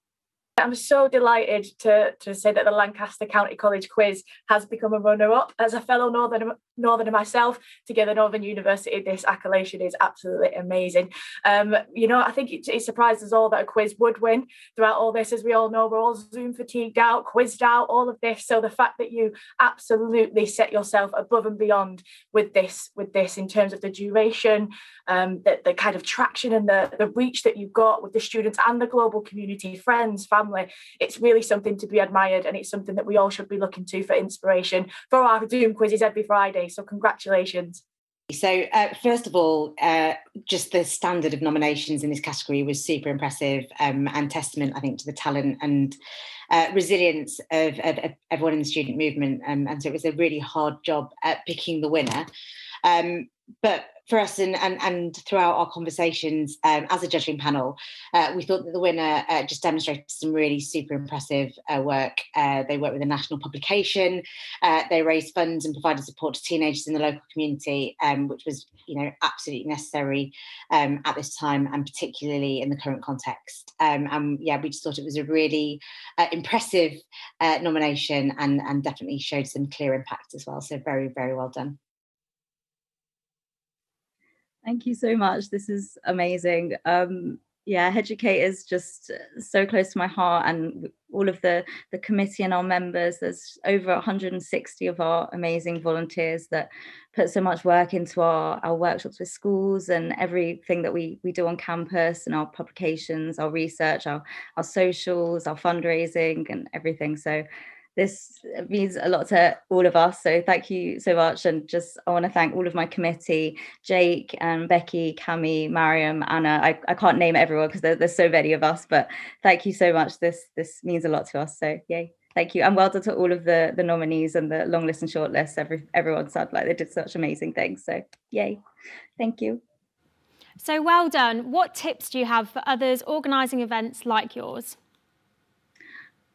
I'm so delighted to, to say that the Lancaster County College quiz has become a runner-up. As a fellow Northern Northerner myself, to get the Northern University this accolation is absolutely amazing. Um, you know, I think it, it surprised us all that a quiz would win throughout all this. As we all know, we're all Zoom fatigued out, quizzed out, all of this. So the fact that you absolutely set yourself above and beyond with this, with this in terms of the duration, um, the, the kind of traction and the, the reach that you've got with the students and the global community, friends, family, it's really something to be admired and it's something that we all should be looking to for inspiration for our Zoom quizzes every Friday. So congratulations. So, uh, first of all, uh, just the standard of nominations in this category was super impressive um, and testament, I think, to the talent and uh, resilience of, of, of, everyone in the student movement. Um, and so it was a really hard job at picking the winner. Um, but for us and, and, and throughout our conversations um, as a judging panel, uh, we thought that the winner uh, just demonstrated some really super impressive uh, work. Uh, they worked with a national publication, uh, they raised funds and provided support to teenagers in the local community, um, which was you know absolutely necessary um, at this time and particularly in the current context. Um, and yeah, we just thought it was a really uh, impressive nomination and, and definitely showed some clear impact as well. So very, very well done. Thank you so much. This is amazing. Um, yeah, Heducate is just so close to my heart, and all of the the committee and our members. There's over 160 of our amazing volunteers that put so much work into our our workshops with schools and everything that we we do on campus and our publications, our research, our our socials, our fundraising, and everything. So this means a lot to all of us. So thank you so much. And just I want to thank all of my committee, Jake and Becky, Cami, Mariam, Anna. I, I can't name everyone because there, there's so many of us, but thank you so much. This this means a lot to us. So yay. Thank you. And well done to all of the, the nominees and the long list and short list. Every everyone said like they did such amazing things. So yay. Thank you. So well done. What tips do you have for others organising events like yours?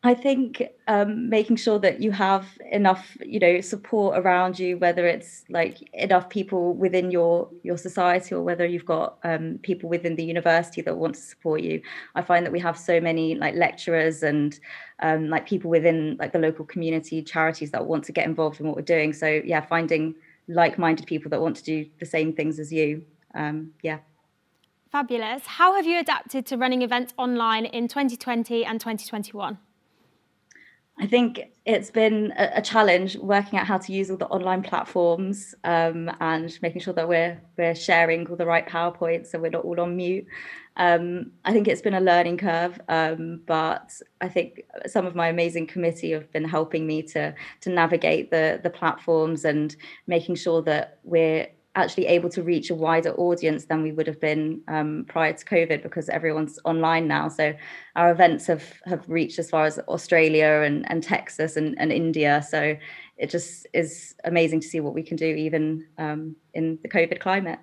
I think um, making sure that you have enough, you know, support around you, whether it's like enough people within your your society or whether you've got um, people within the university that want to support you. I find that we have so many like lecturers and um, like people within like the local community charities that want to get involved in what we're doing. So yeah, finding like-minded people that want to do the same things as you. Um, yeah. Fabulous. How have you adapted to running events online in 2020 and 2021? I think it's been a, challenge working out how to use all the online platforms um, and making sure that we're we're sharing all the right PowerPoints so we're not all on mute. Um, I think it's been a learning curve, um, but I think some of my amazing committee have been helping me to to navigate the the platforms and making sure that we're actually able to reach a wider audience than we would have been um, prior to COVID because everyone's online now. So our events have have reached as far as Australia and, and Texas and, and India. So it just is amazing to see what we can do even um, in the COVID climate.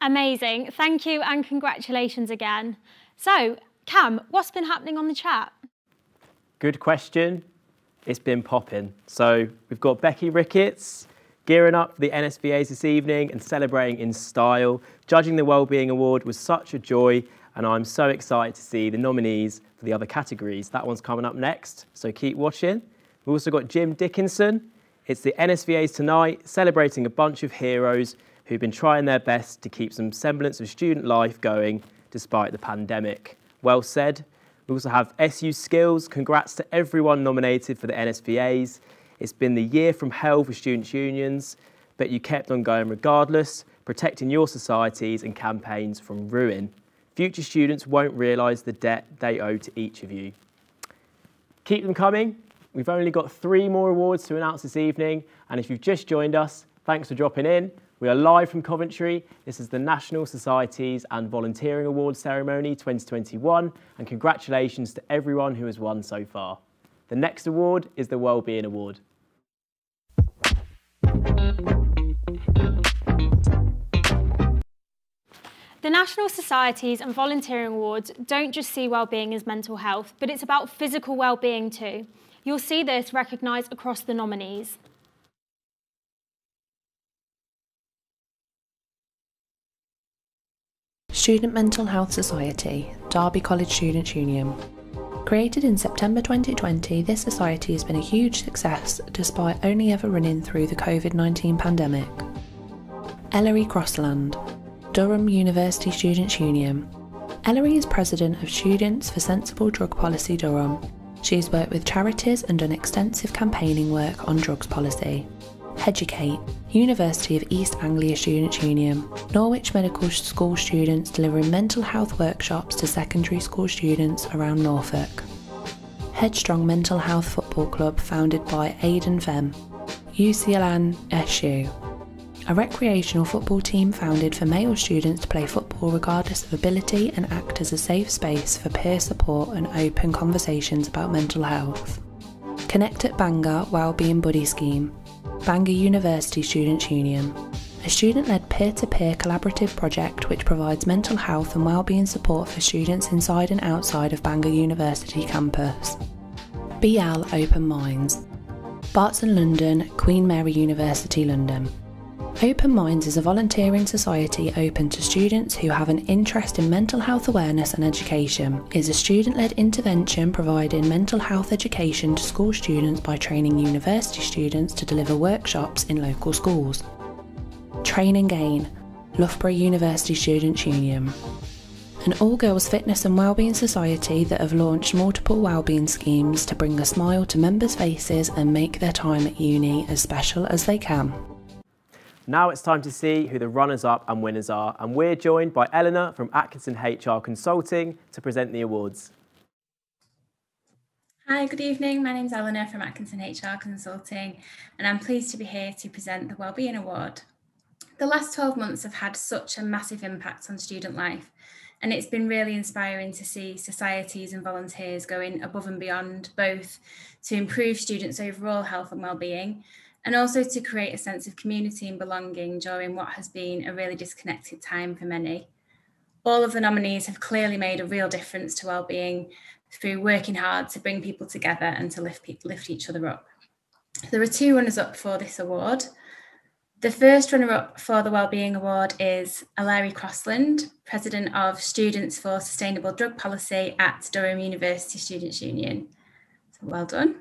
Amazing. Thank you and congratulations again. So, Cam, what's been happening on the chat? Good question. It's been popping. So we've got Becky Ricketts, gearing up for the NSVAs this evening and celebrating in style. Judging the Wellbeing Award was such a joy, and I'm so excited to see the nominees for the other categories. That one's coming up next, so keep watching. We've also got Jim Dickinson. It's the NSVAs tonight, celebrating a bunch of heroes who've been trying their best to keep some semblance of student life going despite the pandemic. Well said. We also have SU Skills. Congrats to everyone nominated for the NSVAs. It's been the year from hell for students' unions, but you kept on going regardless. protecting your societies and campaigns from ruin. Future students won't realise the debt they owe to each of you. Keep them coming. We've only got three more awards to announce this evening, and if you've just joined us, thanks for dropping in. We are live from Coventry. This is the National Societies and Volunteering Awards Ceremony 2021, and congratulations to everyone who has won so far. The next award is the Wellbeing Award. The National Societies and Volunteering Awards don't just see wellbeing as mental health, but it's about physical wellbeing too. You'll see this recognised across the nominees. Student Mental Health Society, Derby College Students Union. Created in September 2020, this society has been a huge success despite only ever running through the COVID 19 pandemic. Ellery Crossland, Durham University Students Union. Ellery is president of Students for Sensible Drug Policy Durham. She has worked with charities and done extensive campaigning work on drugs policy. Heducate, University of East Anglia Students Union. Norwich Medical School students delivering mental health workshops to secondary school students around Norfolk. Headstrong Mental Health Football Club founded by Aidan Fem. UCLan SU. A recreational football team founded for male students to play football regardless of ability and act as a safe space for peer support and open conversations about mental health. Connect at Bangor Wellbeing Buddy Scheme. Bangor University Students Union, a student led peer to peer collaborative project which provides mental health and wellbeing support for students inside and outside of Bangor University campus. BL Open Minds, Barton London, Queen Mary University London. Open Minds is a volunteering society open to students who have an interest in mental health awareness and education. It is a student-led intervention providing mental health education to school students by training university students to deliver workshops in local schools. Train and Gain, Loughborough University Students Union. An all-girls fitness and wellbeing society that have launched multiple wellbeing schemes to bring a smile to members' faces and make their time at uni as special as they can. Now it's time to see who the runners-up and winners are, and we're joined by Eleanor from Atkinson HR Consulting to present the awards. Hi, good evening. My name is Eleanor from Atkinson HR Consulting, and I'm pleased to be here to present the Wellbeing Award. The last 12 months have had such a massive impact on student life, and it's been really inspiring to see societies and volunteers going above and beyond, both to improve students' overall health and well-being, and also to create a sense of community and belonging during what has been a really disconnected time for many. All of the nominees have clearly made a real difference to well-being through working hard to bring people together and to lift, lift each other up. There are two runners up for this award. The first runner up for the Wellbeing Award is Ellery Crossland, President of Students for Sustainable Drug Policy at Durham University Students Union. So well done.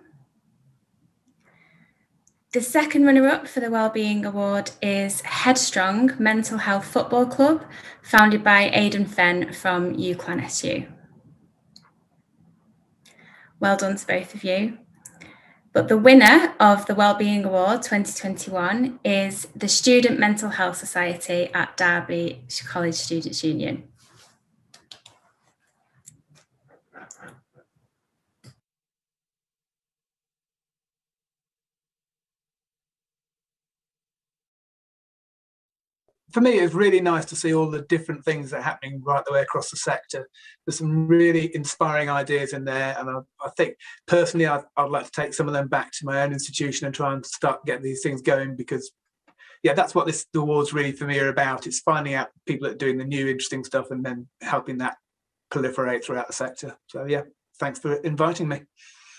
The second runner up for the Wellbeing Award is Headstrong Mental Health Football Club, founded by Aidan Fenn from UCLan SU. Well done to both of you. But the winner of the Wellbeing Award 2021 is the Student Mental Health Society at Derby College Students Union. For me, it's really nice to see all the different things that are happening right the way across the sector. There's some really inspiring ideas in there, and I, I think personally, I'd, I'd, like to take some of them back to my own institution and try and start getting these things going because, yeah, that's what this the awards really for me are about. It's finding out people that are doing the new interesting stuff and then helping that proliferate throughout the sector. So yeah, thanks for inviting me.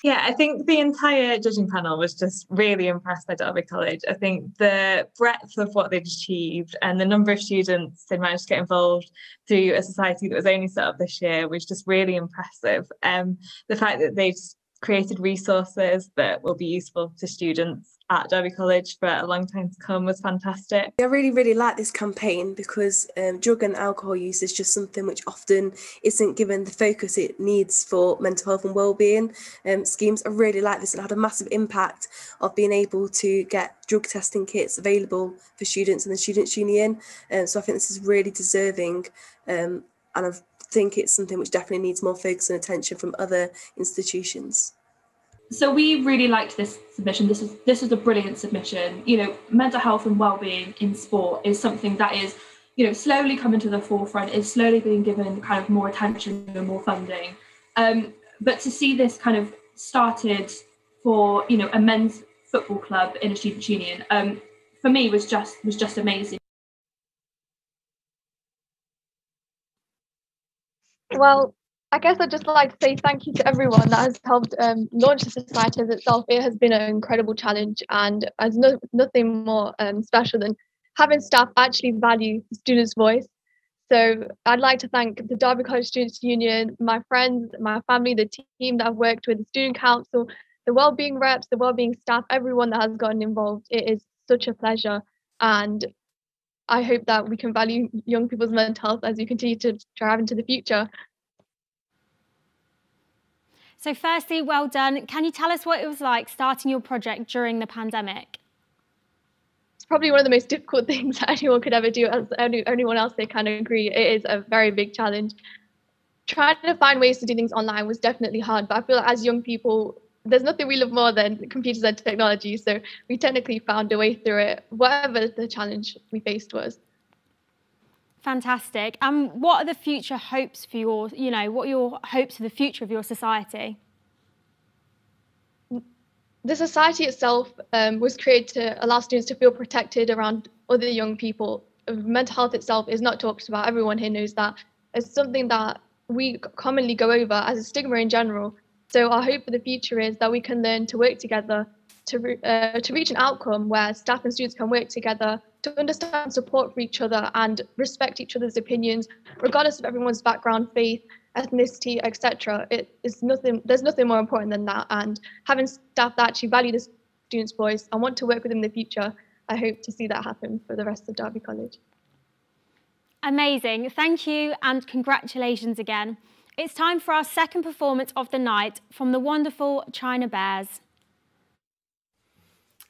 Yeah, I think the entire judging panel was just really impressed by Derby College. I think the breadth of what they'd achieved and the number of students they managed to get involved through a society that was only set up this year was just really impressive. Um, the fact that they've created resources that will be useful to students at Derby College for a long time to come was fantastic. I really, really like this campaign because um, drug and alcohol use is just something which often isn't given the focus it needs for mental health and wellbeing um, schemes. I really like this and had a massive impact of being able to get drug testing kits available for students and the Students' Union. Um, so I think this is really deserving um, and I think it's something which definitely needs more focus and attention from other institutions. So we really liked this submission. This is this is a brilliant submission. You know, mental health and well-being in sport is something that is, you know, slowly coming to the forefront. Is slowly being given kind of more attention and more funding. Um, but to see this kind of started for you know a men's football club in a students' union, um, for me was just was just amazing. Well, I guess I'd just like to say thank you to everyone that has helped um, launch the society as itself. It has been an incredible challenge, and as no, nothing more um, special than having staff actually value the students' voice. So I'd like to thank the Derby College Students' Union, my friends, my family, the team that I've worked with, the student council, the wellbeing reps, the wellbeing staff, everyone that has gotten involved. It is such a pleasure, and I hope that we can value young people's mental health as we continue to drive into the future. So, firstly, well done. Can you tell us what it was like starting your project during the pandemic? It's probably one of the most difficult things that anyone could ever do. As any, anyone else, they kind of agree. It is a very big challenge. Trying to find ways to do things online was definitely hard, but I feel like as young people, there's nothing we love more than computers and technology. So we technically found a way through it, whatever the challenge we faced was. Fantastic. And um, what are the future hopes for your, you know, what are your hopes for the future of your society? The society itself um, was created to allow students to feel protected around other young people. Mental health itself is not talked about. Everyone here knows that. It's something that we commonly go over as a stigma in general. So our hope for the future is that we can learn to work together to, uh, to reach an outcome where staff and students can work together to understand support for each other and respect each other's opinions, regardless of everyone's background, faith, ethnicity, etc. It is nothing. There's nothing more important than that. And having staff that actually value the students' voice and want to work with them in the future, I hope to see that happen for the rest of Derby College. Amazing. Thank you and congratulations again. It's time for our second performance of the night from the wonderful China Bears.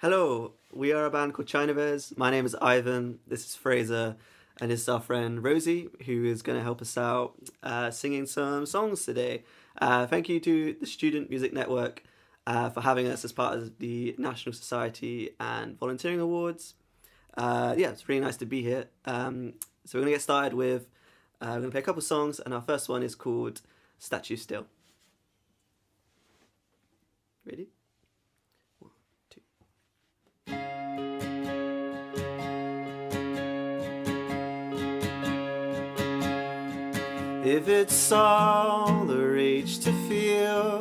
Hello, we are a band called China Bears. My name is Ivan. This is Fraser, and this is our friend Rosie, who is going to help us out uh, singing some songs today. Uh, thank you to the Student Music Network uh, for having us as part of the National Society and Volunteering Awards. Uh, yeah, it's really nice to be here. Um, so we're going to get started with, uh, we're going to play a couple songs, and our first one is called Statue Still. Ready? If it's all the rage to feel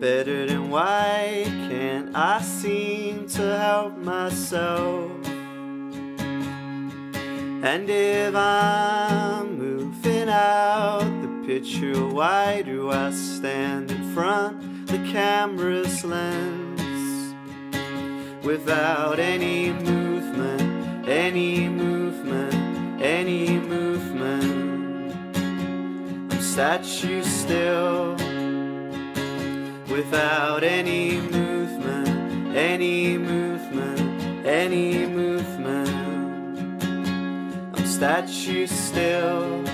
better than why can't I seem to help myself? And if I'm out the picture, why do I stand in front the camera's lens without any movement, any movement, any movement? I'm statue still without any movement, any movement, any movement. I'm statue still.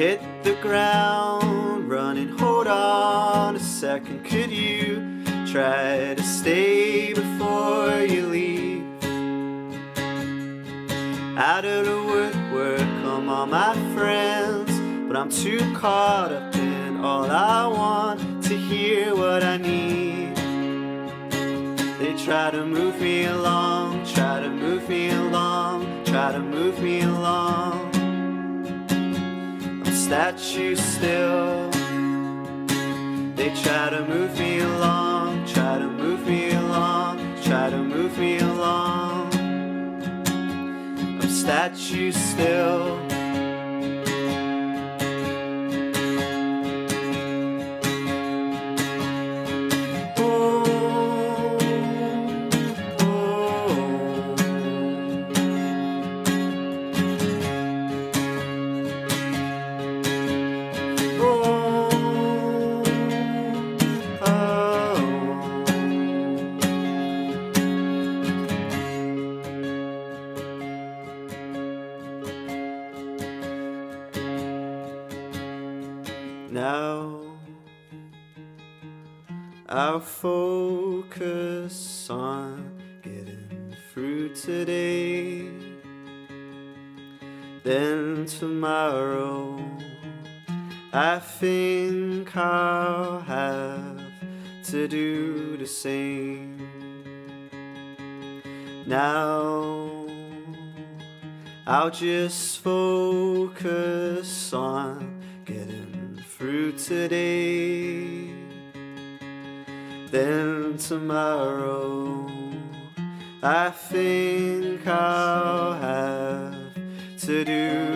Hit the ground running, hold on a second. Could you try to stay before you leave? out of the woodwork come all my friends but i'm too caught up in all i want to hear what i need they try to move me along try to move me along try to move me along statue still they try to move me along try to move me along try to move me along I'm statue still. I'll just focus on getting through today. Then tomorrow, I think I'll have to do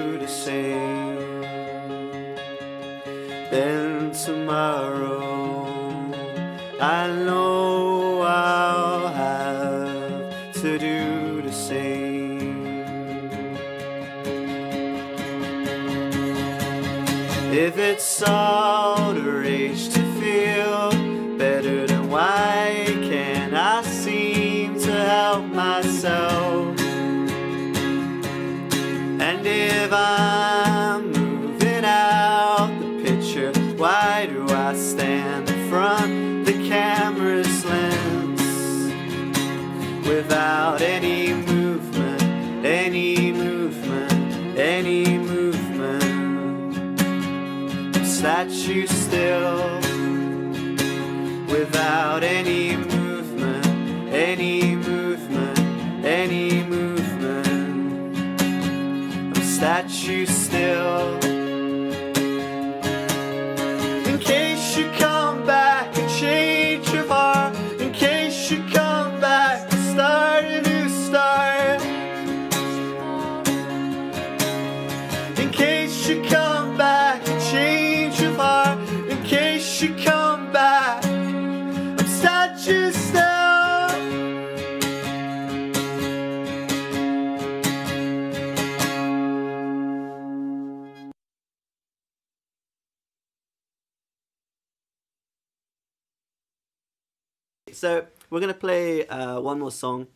So we're gonna play uh, one more song.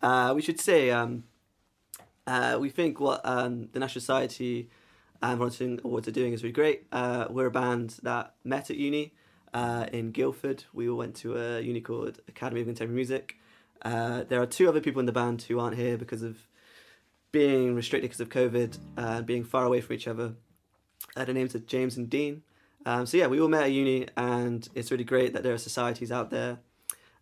Uh, we should say um, uh, we think what um, the National Society and Volunteering Awards are doing is really great. Uh, we're a band that met at uni uh, in Guildford. We all went to a uni called Academy of Contemporary Music. Uh, there are two other people in the band who aren't here because of being restricted because of COVID and being far away from each other. Their names are James and Dean. Um, so yeah, we all met at uni, and it's really great that there are societies out there,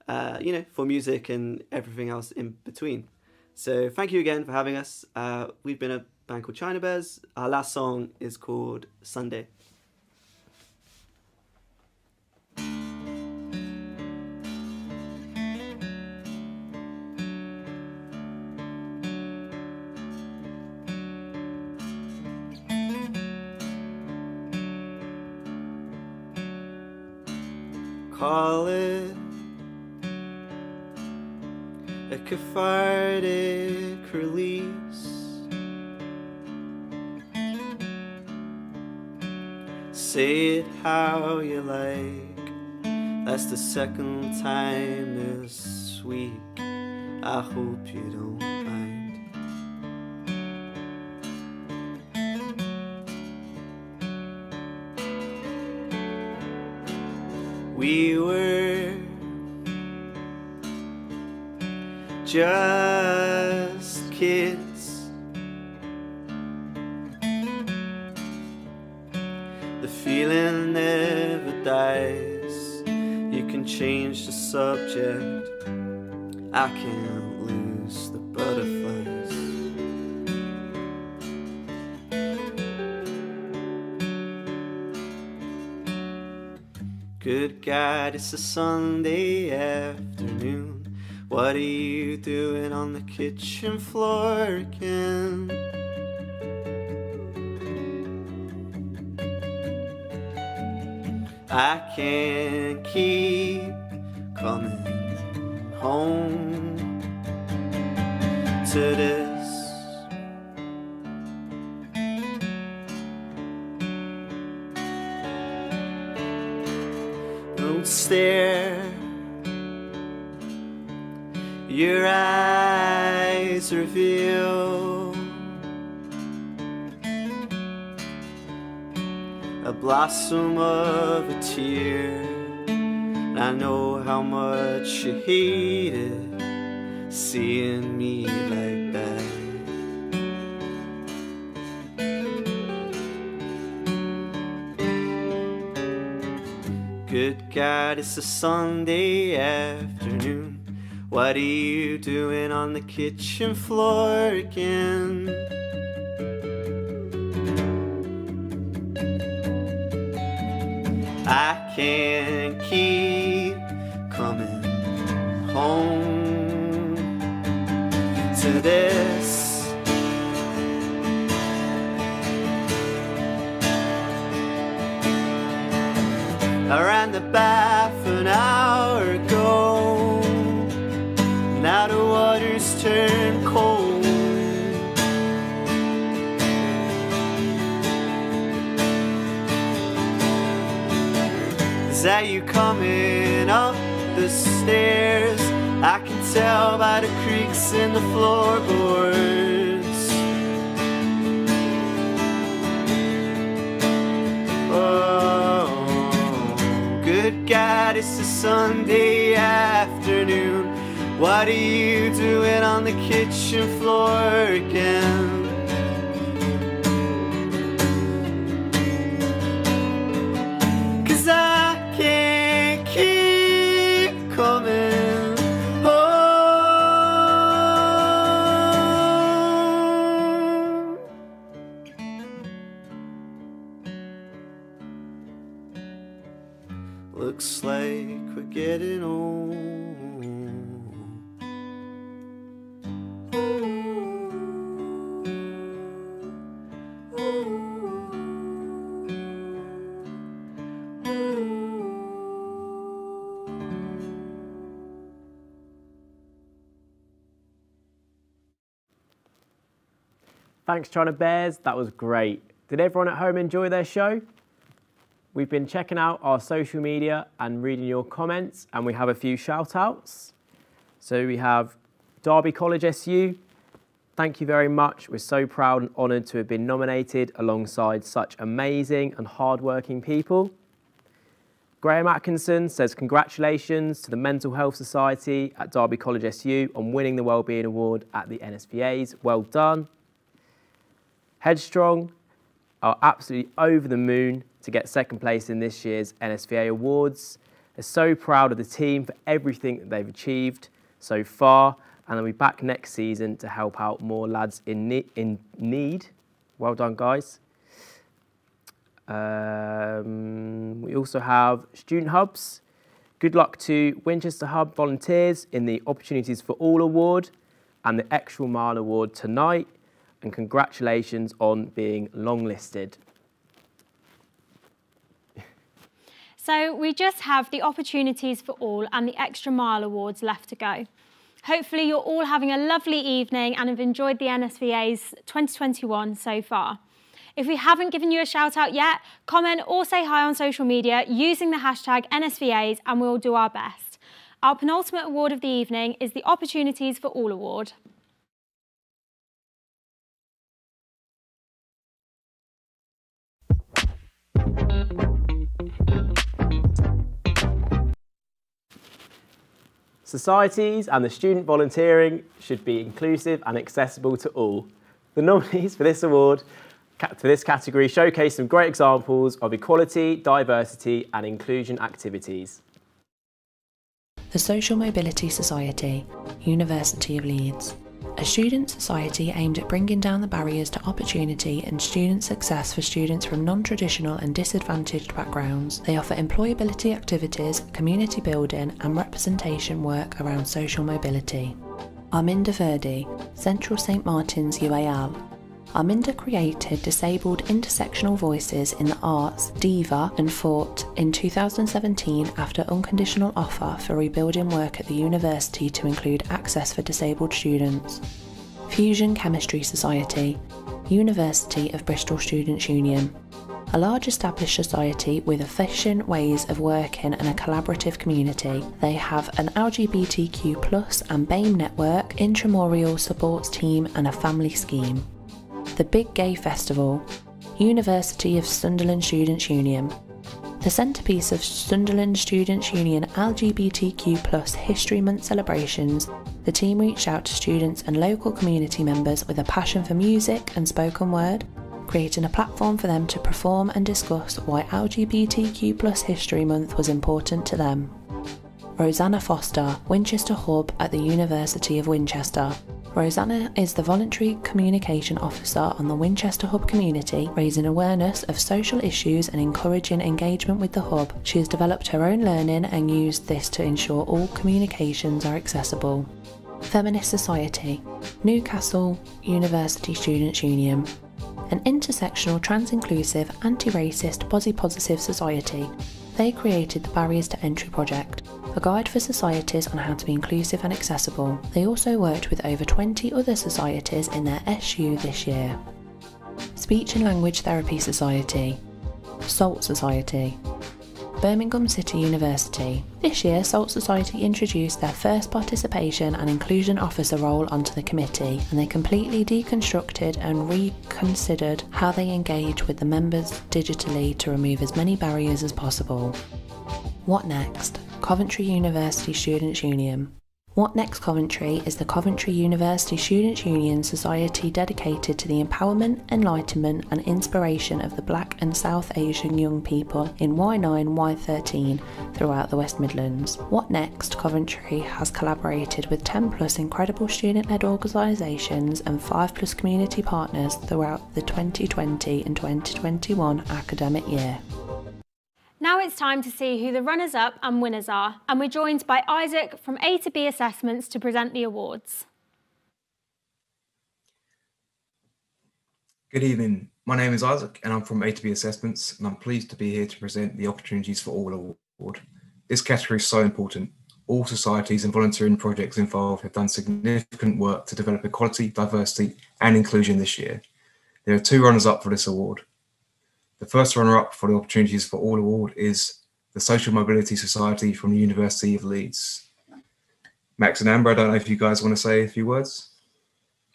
uh, you know, for music and everything else in between. So thank you again for having us. Uh, we've been a band called China Bears. Our last song is called Sunday. Call it a cathartic release. Say it how you like. That's the second time this week. I hope you don't mind. We were just kids. The feeling never dies. You can change the subject. I can't lose the butterflies. Good God, it's a Sunday afternoon. What are you doing on the kitchen floor again? I can't keep coming home to. Blossom of a tear. And I know how much you hated seeing me like that. Good God, it's a Sunday afternoon. What are you doing on the kitchen floor again? I can't keep coming home to this. Ran the bath Is that you coming up the stairs? I can tell by the creaks in the floorboards. Oh, good God, it's a Sunday afternoon. What are you doing on the kitchen floor again? Thanks, China Bears. That was great. Did everyone at home enjoy their show? We've been checking out our social media and reading your comments, and we have a few shout outs. So we have Derby College SU. Thank you very much. We're so proud and honoured to have been nominated alongside such amazing and hard-working people. Graham Atkinson says congratulations to the Mental Health Society at Derby College SU on winning the Wellbeing Award at the NSVAs. Well done. Headstrong are absolutely over the moon to get second place in this year's NSVA Awards. They're so proud of the team for everything that they've achieved so far, and they'll be back next season to help out more lads in, ne- in need. Well done, guys. Um, we also have Student Hubs. Good luck to Winchester Hub volunteers in the Opportunities for All Award and the Extra Mile Award tonight and congratulations on being longlisted. So we just have the opportunities for all and the extra mile awards left to go. Hopefully you're all having a lovely evening and have enjoyed the NSVA's 2021 so far. If we haven't given you a shout out yet, comment or say hi on social media using the hashtag NSVAs and we'll do our best. Our penultimate award of the evening is the Opportunities for All Award. Societies and the student volunteering should be inclusive and accessible to all. The nominees for this award, for this category, showcase some great examples of equality, diversity and inclusion activities. The Social Mobility Society, University of Leeds. A student society aimed at bringing down the barriers to opportunity and student success for students from non traditional and disadvantaged backgrounds. They offer employability activities, community building, and representation work around social mobility. Arminda Verdi, Central St Martin's UAL. Arminda created Disabled Intersectional Voices in the Arts, DIVA, and fought in 2017 after unconditional offer for rebuilding work at the university to include access for disabled students. Fusion Chemistry Society, University of Bristol Students' Union. A large established society with efficient ways of working and a collaborative community. They have an LGBTQ and BAME network, intramural supports team, and a family scheme the Big Gay Festival, University of Sunderland Students' Union. The centrepiece of Sunderland Students' Union LGBTQ History Month celebrations, the team reached out to students and local community members with a passion for music and spoken word, creating a platform for them to perform and discuss why LGBTQ History Month was important to them. Rosanna Foster, Winchester Hub at the University of Winchester, Rosanna is the Voluntary Communication Officer on the Winchester Hub community, raising awareness of social issues and encouraging engagement with the Hub. She has developed her own learning and used this to ensure all communications are accessible. Feminist Society, Newcastle University Students' Union, an intersectional, trans inclusive, anti racist, body positive society. They created the Barriers to Entry project, a guide for societies on how to be inclusive and accessible. They also worked with over 20 other societies in their SU this year. Speech and Language Therapy Society, SALT Society, Birmingham City University. This year, SALT Society introduced their first participation and inclusion officer role onto the committee, and they completely deconstructed and reconsidered how they engage with the members digitally to remove as many barriers as possible. What next? Coventry University Students' Union. What Next Coventry is the Coventry University Students' Union society dedicated to the empowerment, enlightenment, and inspiration of the Black and South Asian young people in Y9, Y13 throughout the West Midlands. What Next Coventry has collaborated with 10 plus incredible student led organisations and 5 plus community partners throughout the 2020 and 2021 academic year. Now it's time to see who the runners up and winners are, and we're joined by Isaac from A to B Assessments to present the awards. Good evening. My name is Isaac and I'm from A to B Assessments and I'm pleased to be here to present the Opportunities for All Award. This category is so important. All societies and volunteering projects involved have done significant work to develop equality, diversity and inclusion this year. There are two runners up for this award. The first runner-up for the Opportunities for All Award is the Social Mobility Society from the University of Leeds. Max and Amber, I don't know if you guys want to say a few words.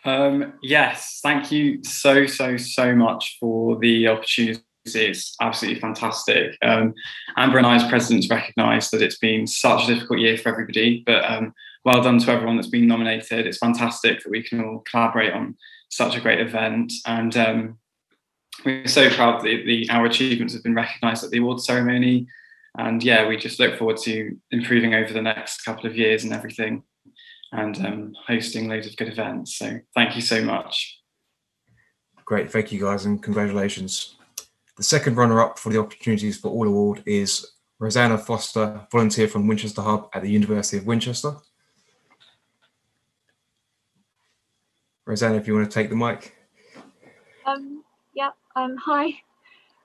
Um, yes, thank you so, so, so much for the opportunity. It's absolutely fantastic. Um, Amber and I, as presidents, recognise that it's been such a difficult year for everybody, but um, well done to everyone that's been nominated. It's fantastic that we can all collaborate on such a great event. And um, we're so proud that the, our achievements have been recognised at the award ceremony. And yeah, we just look forward to improving over the next couple of years and everything and um, hosting loads of good events. So thank you so much. Great, thank you guys and congratulations. The second runner-up for the Opportunities for All Award is Rosanna Foster, volunteer from Winchester Hub at the University of Winchester. Rosanna, if you want to take the mic. Um, yeah, um, hi.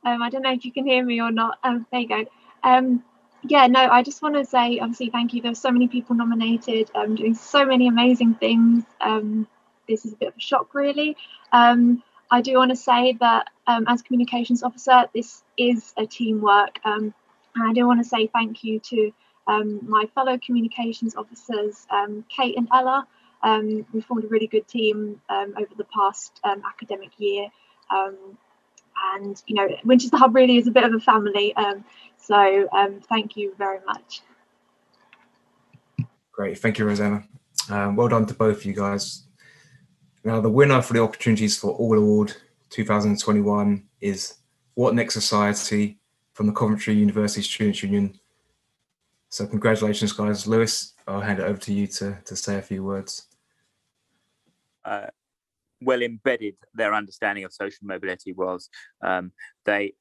Um, I don't know if you can hear me or not. Um, there you go. Um, yeah, no, I just want to say, obviously, thank you. There's so many people nominated, um, doing so many amazing things. Um, this is a bit of a shock, really. Um, I do want to say that um, as communications officer, this is a teamwork. Um, and I do want to say thank you to um, my fellow communications officers, um, Kate and Ella. Um, we formed a really good team um, over the past academic year. Um, and, you know, Winchester Hub really is a bit of a family. Um, so um, thank you very much. Great. Thank you, Rosanna. Um, well done to both of you guys. Now, the winner for the Opportunities for All Award 2021 is What Next Society from the Coventry University Students' Union. So, congratulations, guys. Lewis, I'll hand it over to you to, to say a few words. Uh, well embedded their understanding of social mobility was. Um, they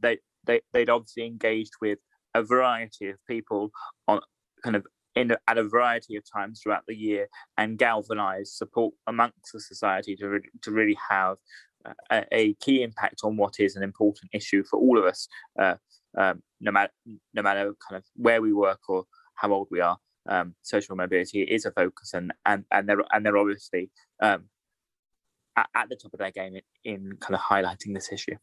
they they they'd obviously engaged with a variety of people on kind of in a, at a variety of times throughout the year and galvanized support amongst the society to re- to really have a, a, key impact on what is an important issue for all of us, uh, um, no matter no matter kind of where we work or how old we are. Um, social mobility is a focus, and and and they're and they're obviously um, at, the top of their game in, in kind of highlighting this issue.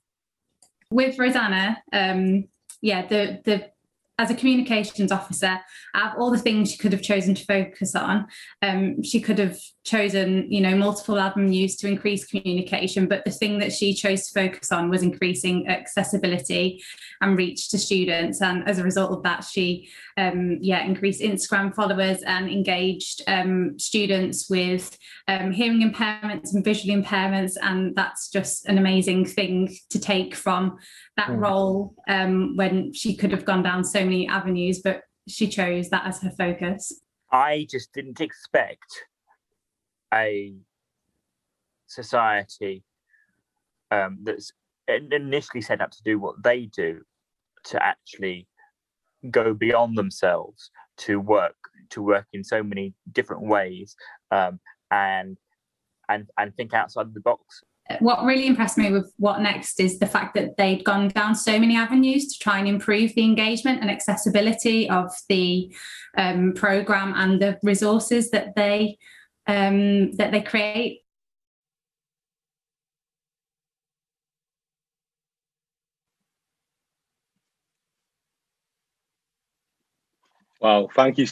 With Rosanna, um, yeah, the the as a communications officer, out of all the things she could have chosen to focus on, um, she could have chosen, you know, multiple avenues to increase communication. But the thing that she chose to focus on was increasing accessibility and reach to students. And as a result of that, she, um, yeah, increased Instagram followers and engaged um, students with um, hearing impairments and visual impairments. And that's just an amazing thing to take from that mm. role um, when she could have gone down so many avenues, but she chose that as her focus. I just didn't expect a society um, that's initially set up to do what they do to actually go beyond themselves to work to work in so many different ways um, and and and think outside the box. What really impressed me with what next is the fact that they'd gone down so many avenues to try and improve the engagement and accessibility of the um, program and the resources that they um, that they create Wow, thank you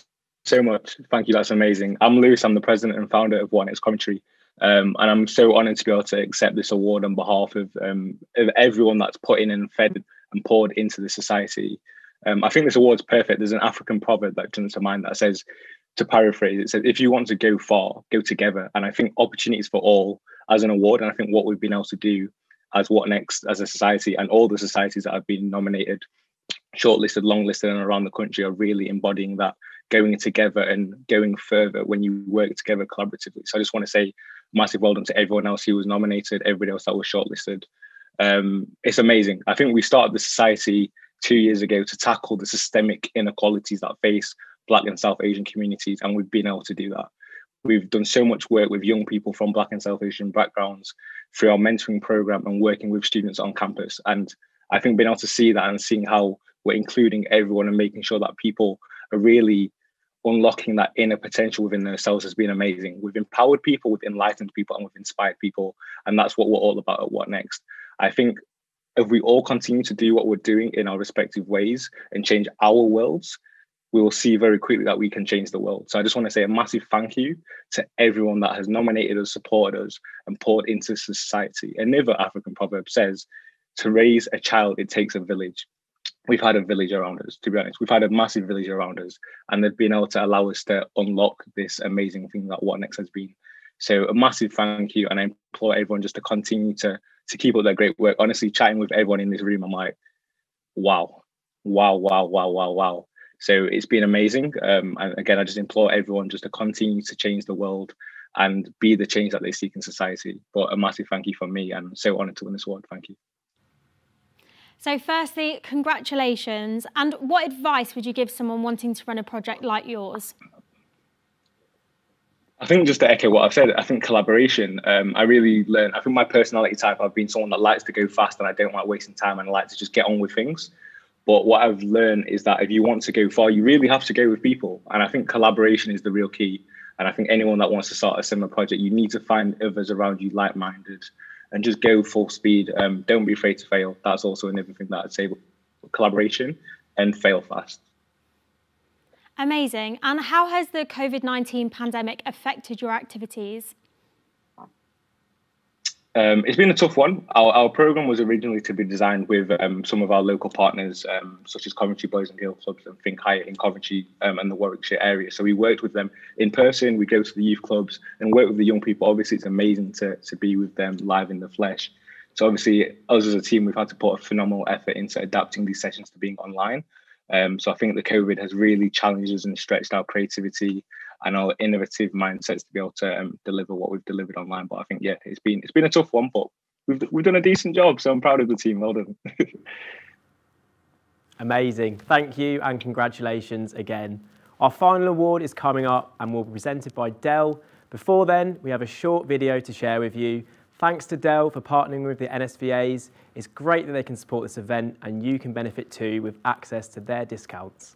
so much. Thank you, that's amazing. I'm Lewis, I'm the president and founder of What Next Coventry. Um, and I'm so honoured to be able to accept this award on behalf of, um, of everyone that's put in and fed and poured into the society. Um, I think this award's perfect. There's an African proverb that comes to mind that says, to paraphrase, it says, if you want to go far, go together. And I think opportunities for all as an award, and I think what we've been able to do as What Next as a society and all the societies that have been nominated, shortlisted, longlisted, and around the country are really embodying that going together and going further when you work together collaboratively. So I just want to say massive well done to everyone else who was nominated, everybody else that was shortlisted. Um, it's amazing. I think we started the society two years ago to tackle the systemic inequalities that face Black and South Asian communities, and we've been able to do that. We've done so much work with young people from Black and South Asian backgrounds through our mentoring program and working with students on campus. And I think being able to see that and seeing how we're including everyone and making sure that people are really unlocking that inner potential within themselves has been amazing. We've empowered people, we've enlightened people, and we've inspired people. And that's what we're all about at What Next. I think if we all continue to do what we're doing in our respective ways and change our worlds, we will see very quickly that we can change the world. So I just want to say a massive thank you to everyone that has nominated us, supported us, and poured into society. Another African proverb says, to raise a child, it takes a village we've had a village around us, to be honest. We've had a massive village around us, and they've been able to allow us to unlock this amazing thing that What Next has been. So a massive thank you, and I implore everyone just to continue to to keep up their great work. Honestly, chatting with everyone in this room, I'm like, wow, wow, wow, wow, wow, wow. So it's been amazing. Um, and again, I just implore everyone just to continue to change the world and be the change that they seek in society. But a massive thank you from me, and I'm so honoured to win this award. Thank you. So firstly, congratulations. And what advice would you give someone wanting to run a project like yours? I think just to echo what I've said, I think collaboration. Um, I really learned. I think my personality type, I've been someone that likes to go fast and I don't like wasting time and I like to just get on with things. But what I've learned is that if you want to go far, you really have to go with people. And I think collaboration is the real key. And I think anyone that wants to start a similar project, you need to find others around you like minded and just go full speed. Um, don't be afraid to fail. That's also another thing that I'd say collaboration and fail fast. Amazing. And how has the COVID 19 pandemic affected your activities? Um, it's been a tough one. Our, our program was originally to be designed with um, some of our local partners, um, such as Coventry Boys and Girls Clubs and Think Higher in Coventry um, and the Warwickshire area. So we worked with them in person. We go to the youth clubs and work with the young people. Obviously, it's amazing to, to be with them live in the flesh. So obviously, us as a team, we've had to put a phenomenal effort into adapting these sessions to being online. Um, so I think the COVID has really challenged us and stretched our creativity and our innovative mindsets to be able to um, deliver what we've delivered online. But I think yeah, it's been it's been a tough one, but we've we've done a decent job. So I'm proud of the team. Well done. Amazing. Thank you and congratulations again. Our final award is coming up and will be presented by Dell. Before then, we have a short video to share with you. Thanks to Dell for partnering with the NSVAs. It's great that they can support this event and you can benefit too with access to their discounts.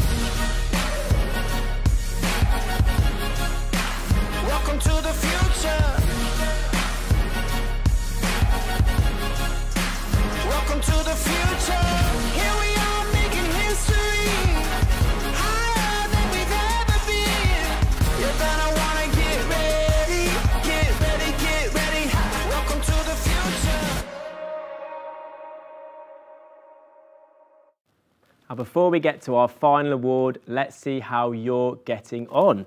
And before we get to our final award, let's see how you're getting on.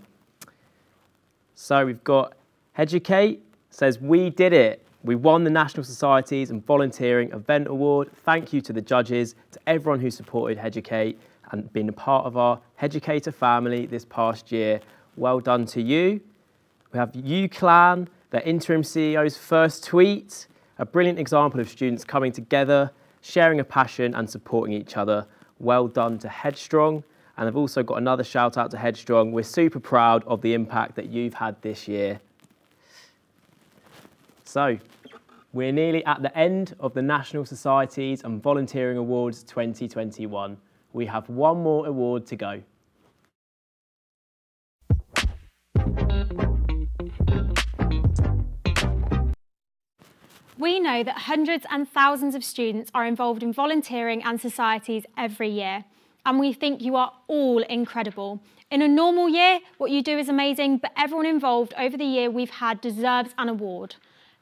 So we've got Heducate says, We did it. We won the National Societies and Volunteering Event Award. Thank you to the judges, to everyone who supported Heducate and been a part of our Educator family this past year. Well done to you. We have UCLan, the interim CEO's first tweet, a brilliant example of students coming together, sharing a passion and supporting each other. Well done to Headstrong. And I've also got another shout out to Headstrong. We're super proud of the impact that you've had this year. So, we're nearly at the end of the National Societies and Volunteering Awards 2021. We have one more award to go. We know that hundreds and thousands of students are involved in volunteering and societies every year, and we think you are all incredible. In a normal year, what you do is amazing, but everyone involved over the year we've had deserves an award.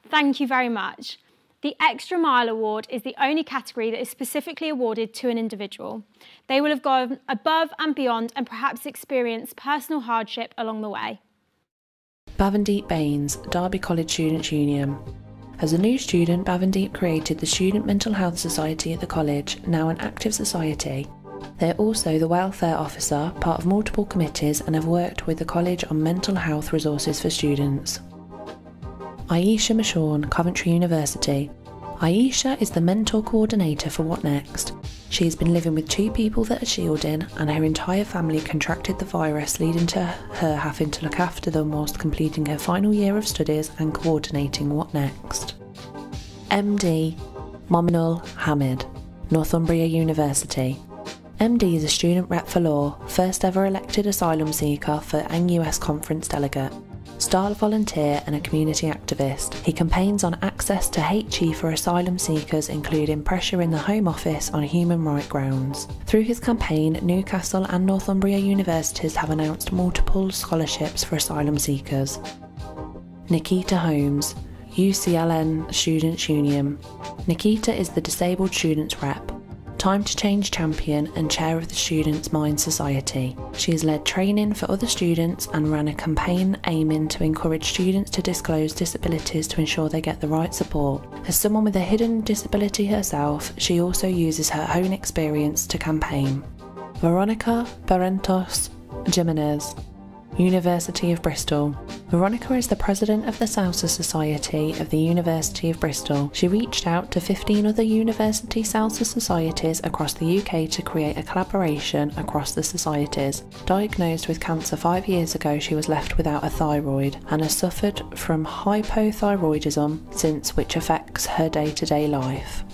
Thank you very much. The Extra Mile Award is the only category that is specifically awarded to an individual. They will have gone above and beyond and perhaps experienced personal hardship along the way. Bavandeep Baines, Derby College Students Union. As a new student, Bavandeep created the Student Mental Health Society at the college, now an active society. They're also the welfare officer, part of multiple committees, and have worked with the college on mental health resources for students. Aisha Mashawn, Coventry University. Aisha is the mentor coordinator for What Next. She has been living with two people that are shielding, and her entire family contracted the virus, leading to her having to look after them whilst completing her final year of studies and coordinating What Next. MD Mominul Hamid, Northumbria University. MD is a student rep for law, first ever elected asylum seeker for NUS conference delegate. Star volunteer and a community activist, he campaigns on access to HE for asylum seekers, including pressure in the Home Office on human rights grounds. Through his campaign, Newcastle and Northumbria universities have announced multiple scholarships for asylum seekers. Nikita Holmes, UCLan Students Union. Nikita is the Disabled Students Rep. Time to Change champion and chair of the Students' Mind Society. She has led training for other students and ran a campaign aiming to encourage students to disclose disabilities to ensure they get the right support. As someone with a hidden disability herself, she also uses her own experience to campaign. Veronica Barrientos Jimenez, University of Bristol. Veronica is the president of the Salsa Society of the University of Bristol. She reached out to 15 other university salsa societies across the UK to create a collaboration across the societies. Diagnosed with cancer five years ago, she was left without a thyroid and has suffered from hypothyroidism since, which affects her day to day life.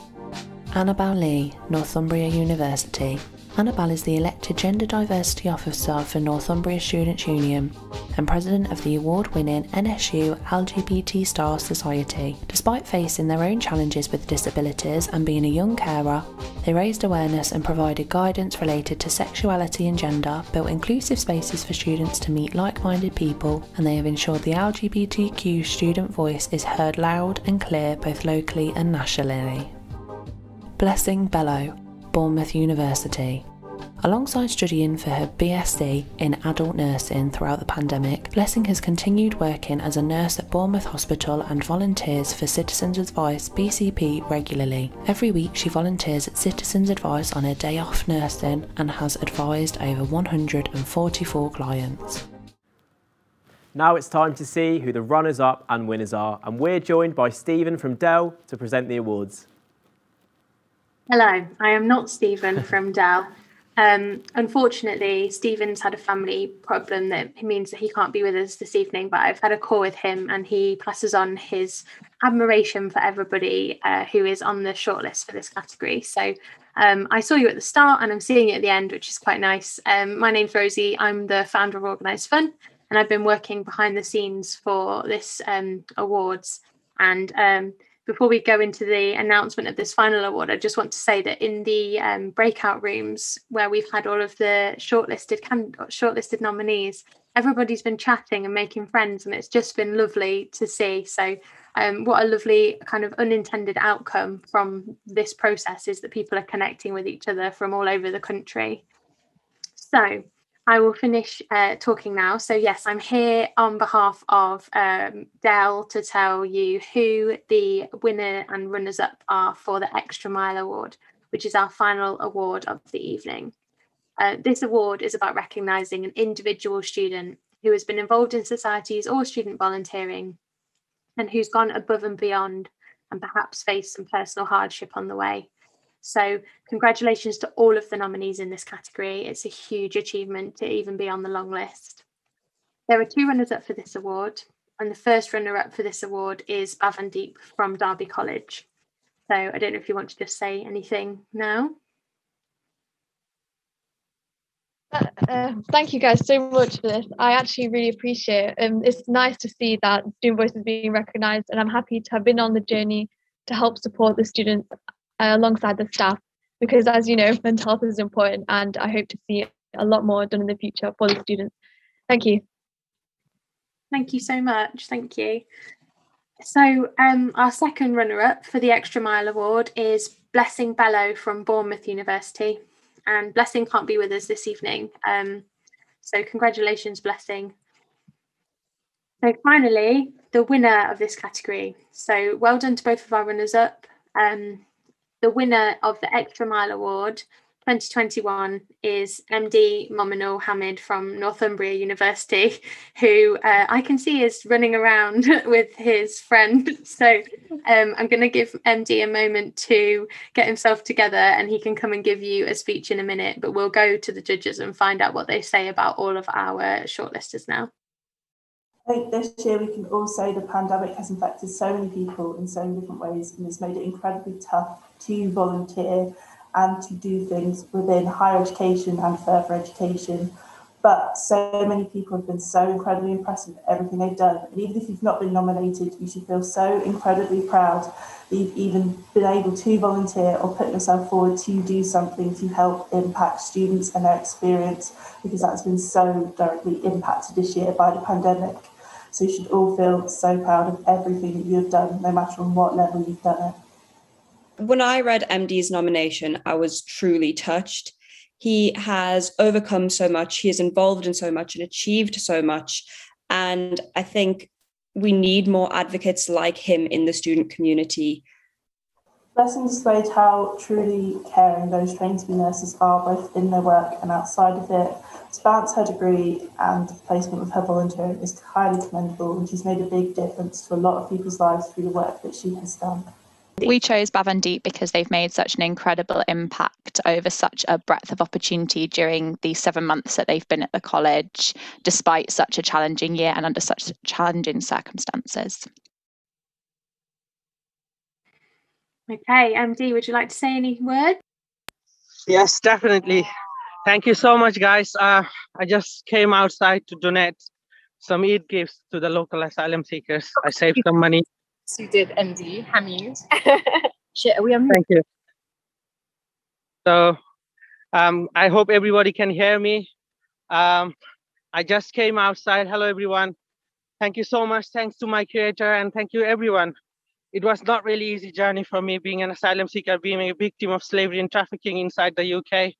Annabelle Lee, Northumbria University. Annabelle is the elected Gender Diversity Officer for Northumbria Students Union and President of the award winning NSU LGBT Star Society. Despite facing their own challenges with disabilities and being a young carer, they raised awareness and provided guidance related to sexuality and gender, built inclusive spaces for students to meet like minded people, and they have ensured the LGBTQ student voice is heard loud and clear both locally and nationally. Blessing Bellow, Bournemouth University. Alongside studying for her BSc in adult nursing throughout the pandemic, Blessing has continued working as a nurse at Bournemouth Hospital and volunteers for Citizens Advice BCP regularly. Every week, she volunteers at Citizens Advice on her day off nursing and has advised over 144 clients. Now it's time to see who the runners up and winners are, and we're joined by Stephen from Dell to present the awards. Hello, I am not Stephen from Dell. Um, unfortunately, Stephen's had a family problem that means that he can't be with us this evening, but I've had a call with him and he passes on his admiration for everybody uh, who is on the shortlist for this category. So Um, I saw you at the start and I'm seeing you at the end, which is quite nice. Um, my name's Rosie. I'm the founder of Organised Fun, and I've been working behind the scenes for this um, awards. And um, before we go into the announcement of this final award, I just want to say that in the um, breakout rooms where we've had all of the shortlisted can- shortlisted nominees, everybody's been chatting and making friends, and it's just been lovely to see. So, um, what a lovely kind of unintended outcome from this process is that people are connecting with each other from all over the country. So, I will finish uh, talking now. So, yes, I'm here on behalf of um, Dell to tell you who the winner and runners up are for the Extra Mile Award, which is our final award of the evening. Uh, this award is about recognising an individual student who has been involved in societies or student volunteering and who's gone above and beyond and perhaps faced some personal hardship on the way. So, congratulations to all of the nominees in this category. It's a huge achievement to even be on the long list. There are two runners up for this award, and the first runner up for this award is Bavandeep from Derby College. So, I don't know if you want to just say anything now. Uh, thank you guys so much for this. I actually really appreciate it. Um, it's nice to see that student voice is being recognised, and I'm happy to have been on the journey to help support the students uh, alongside the staff because, as you know, mental health is important, and I hope to see a lot more done in the future for the students. Thank you. Thank you so much. Thank you. So, um, our second runner up for the Extra Mile Award is Blessing Bello from Bournemouth University. And Blessing can't be with us this evening. Um, so, congratulations, Blessing. So, finally, the winner of this category. So, well done to both of our runners up. Um, the winner of the Extra Mile Award 2021 is MD Mominul Hamid from Northumbria University, who uh, I can see is running around with his friend. So um, I'm going to give MD a moment to get himself together and he can come and give you a speech in a minute. But we'll go to the judges and find out what they say about all of our shortlisters now. I think this year we can all say the pandemic has infected so many people in so many different ways and has made it incredibly tough to volunteer and to do things within higher education and further education. But so many people have been so incredibly impressed with everything they've done. And even if you've not been nominated, you should feel so incredibly proud that you've even been able to volunteer or put yourself forward to do something to help impact students and their experience, because that's been so directly impacted this year by the pandemic. So you should all feel so proud of everything that you've done, no matter on what level you've done it when I read MD's nomination, I was truly touched. He has overcome so much, he is involved in so much and achieved so much. And I think we need more advocates like him in the student community. Blessing displayed how truly caring those trained to be nurses are, both in their work and outside of it. To balance her degree and placement with her volunteering is highly commendable, and she's made a big difference to a lot of people's lives through the work that she has done. We chose Bavandeep because they've made such an incredible impact over such a breadth of opportunity during the seven months that they've been at the college, despite such a challenging year and under such challenging circumstances. Okay, MD, would you like to say any words? Yes, definitely. Thank you so much, guys. Uh, I just came outside to donate some Eid gifts to the local asylum seekers. I saved some money. who did MD, Hamid. Shit, are we on? Thank you. So um, I hope everybody can hear me. Um, I just came outside. Hello, everyone. Thank you so much. Thanks to my creator and thank you, everyone. It was not really easy journey for me being an asylum seeker, being a victim of slavery and trafficking inside the UK.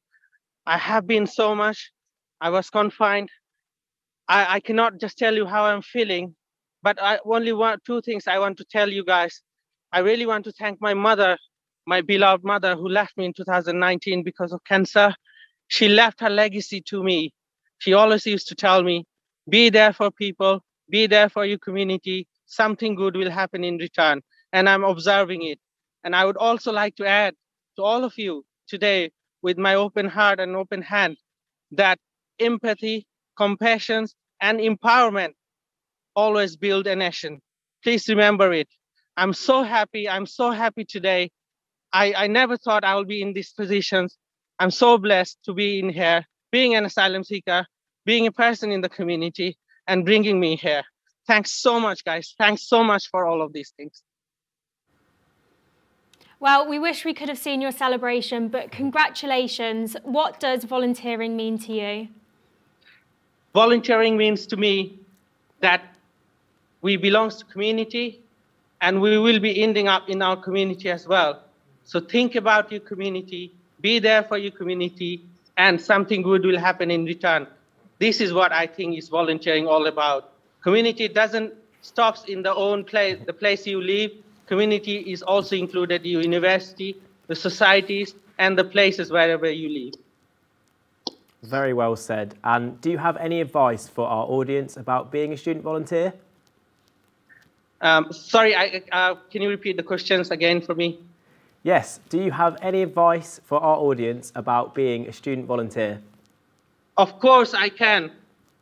I have been so much. I was confined. I, I cannot just tell you how I'm feeling, but I only want two things I want to tell you guys. I really want to thank my mother, my beloved mother, who left me in 2019 because of cancer. She left her legacy to me. She always used to tell me, be there for people, be there for your community. Something good will happen in return. And I'm observing it. And I would also like to add to all of you today, with my open heart and open hand, that empathy, compassion, and empowerment always build a nation. Please remember it. I'm so happy. I'm so happy today I, I never thought I would be in these positions. I'm so blessed to be in here, being an asylum seeker, being a person in the community, and bringing me here. Thanks so much, guys. Thanks so much for all of these things. Well, we wish we could have seen your celebration, but congratulations. What does volunteering mean to you? Volunteering means to me that we belong to community and we will be ending up in our community as well. So think about your community, be there for your community, and something good will happen in return. This is what I think is volunteering all about. Community doesn't stops in the own place, the place you live. Community is also included the university, the societies, and the places wherever you live. Very well said. And do you have any advice for our audience about being a student volunteer? Um, sorry, I, uh, can you repeat the questions again for me? Yes. Do you have any advice for our audience about being a student volunteer? Of course, I can.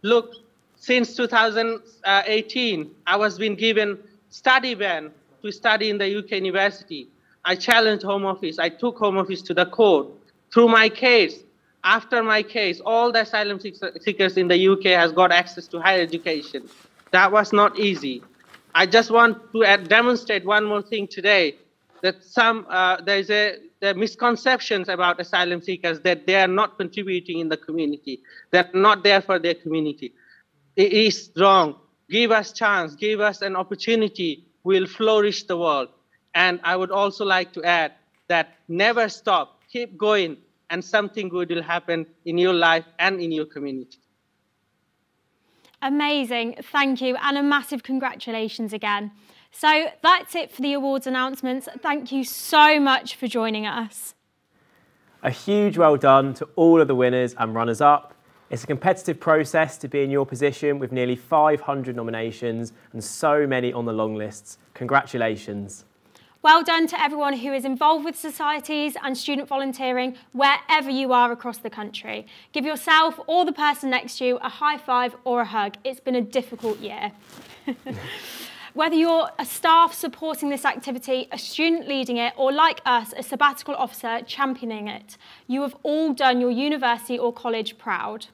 Look, since 2018, I was being given study ban to study in the UK university. I challenged Home Office. I took Home Office to the court. Through my case, after my case, all the asylum seekers in the UK has got access to higher education. That was not easy. I just want to demonstrate one more thing today that some uh, there's a there misconceptions about asylum seekers that they are not contributing in the community. They're not there for their community. It is wrong. Give us chance. Give us an opportunity. We'll flourish the world. And I would also like to add that never stop. Keep going, and something good will happen in your life and in your community. Amazing, thank you, and a massive congratulations again. So that's it for the awards announcements. Thank you so much for joining us. A huge well done to all of the winners and runners up. It's a competitive process to be in your position with nearly 500 nominations and so many on the long lists. Congratulations. Well done to everyone who is involved with societies and student volunteering wherever you are across the country. Give yourself or the person next to you a high five or a hug. It's been a difficult year. Whether you're a staff supporting this activity, a student leading it, or like us, a sabbatical officer championing it, you have all done your university or college proud.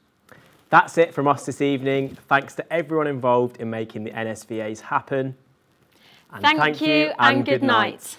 That's it from us this evening. Thanks to everyone involved in making the NSVAs happen. And thank, thank you and, and good night. night.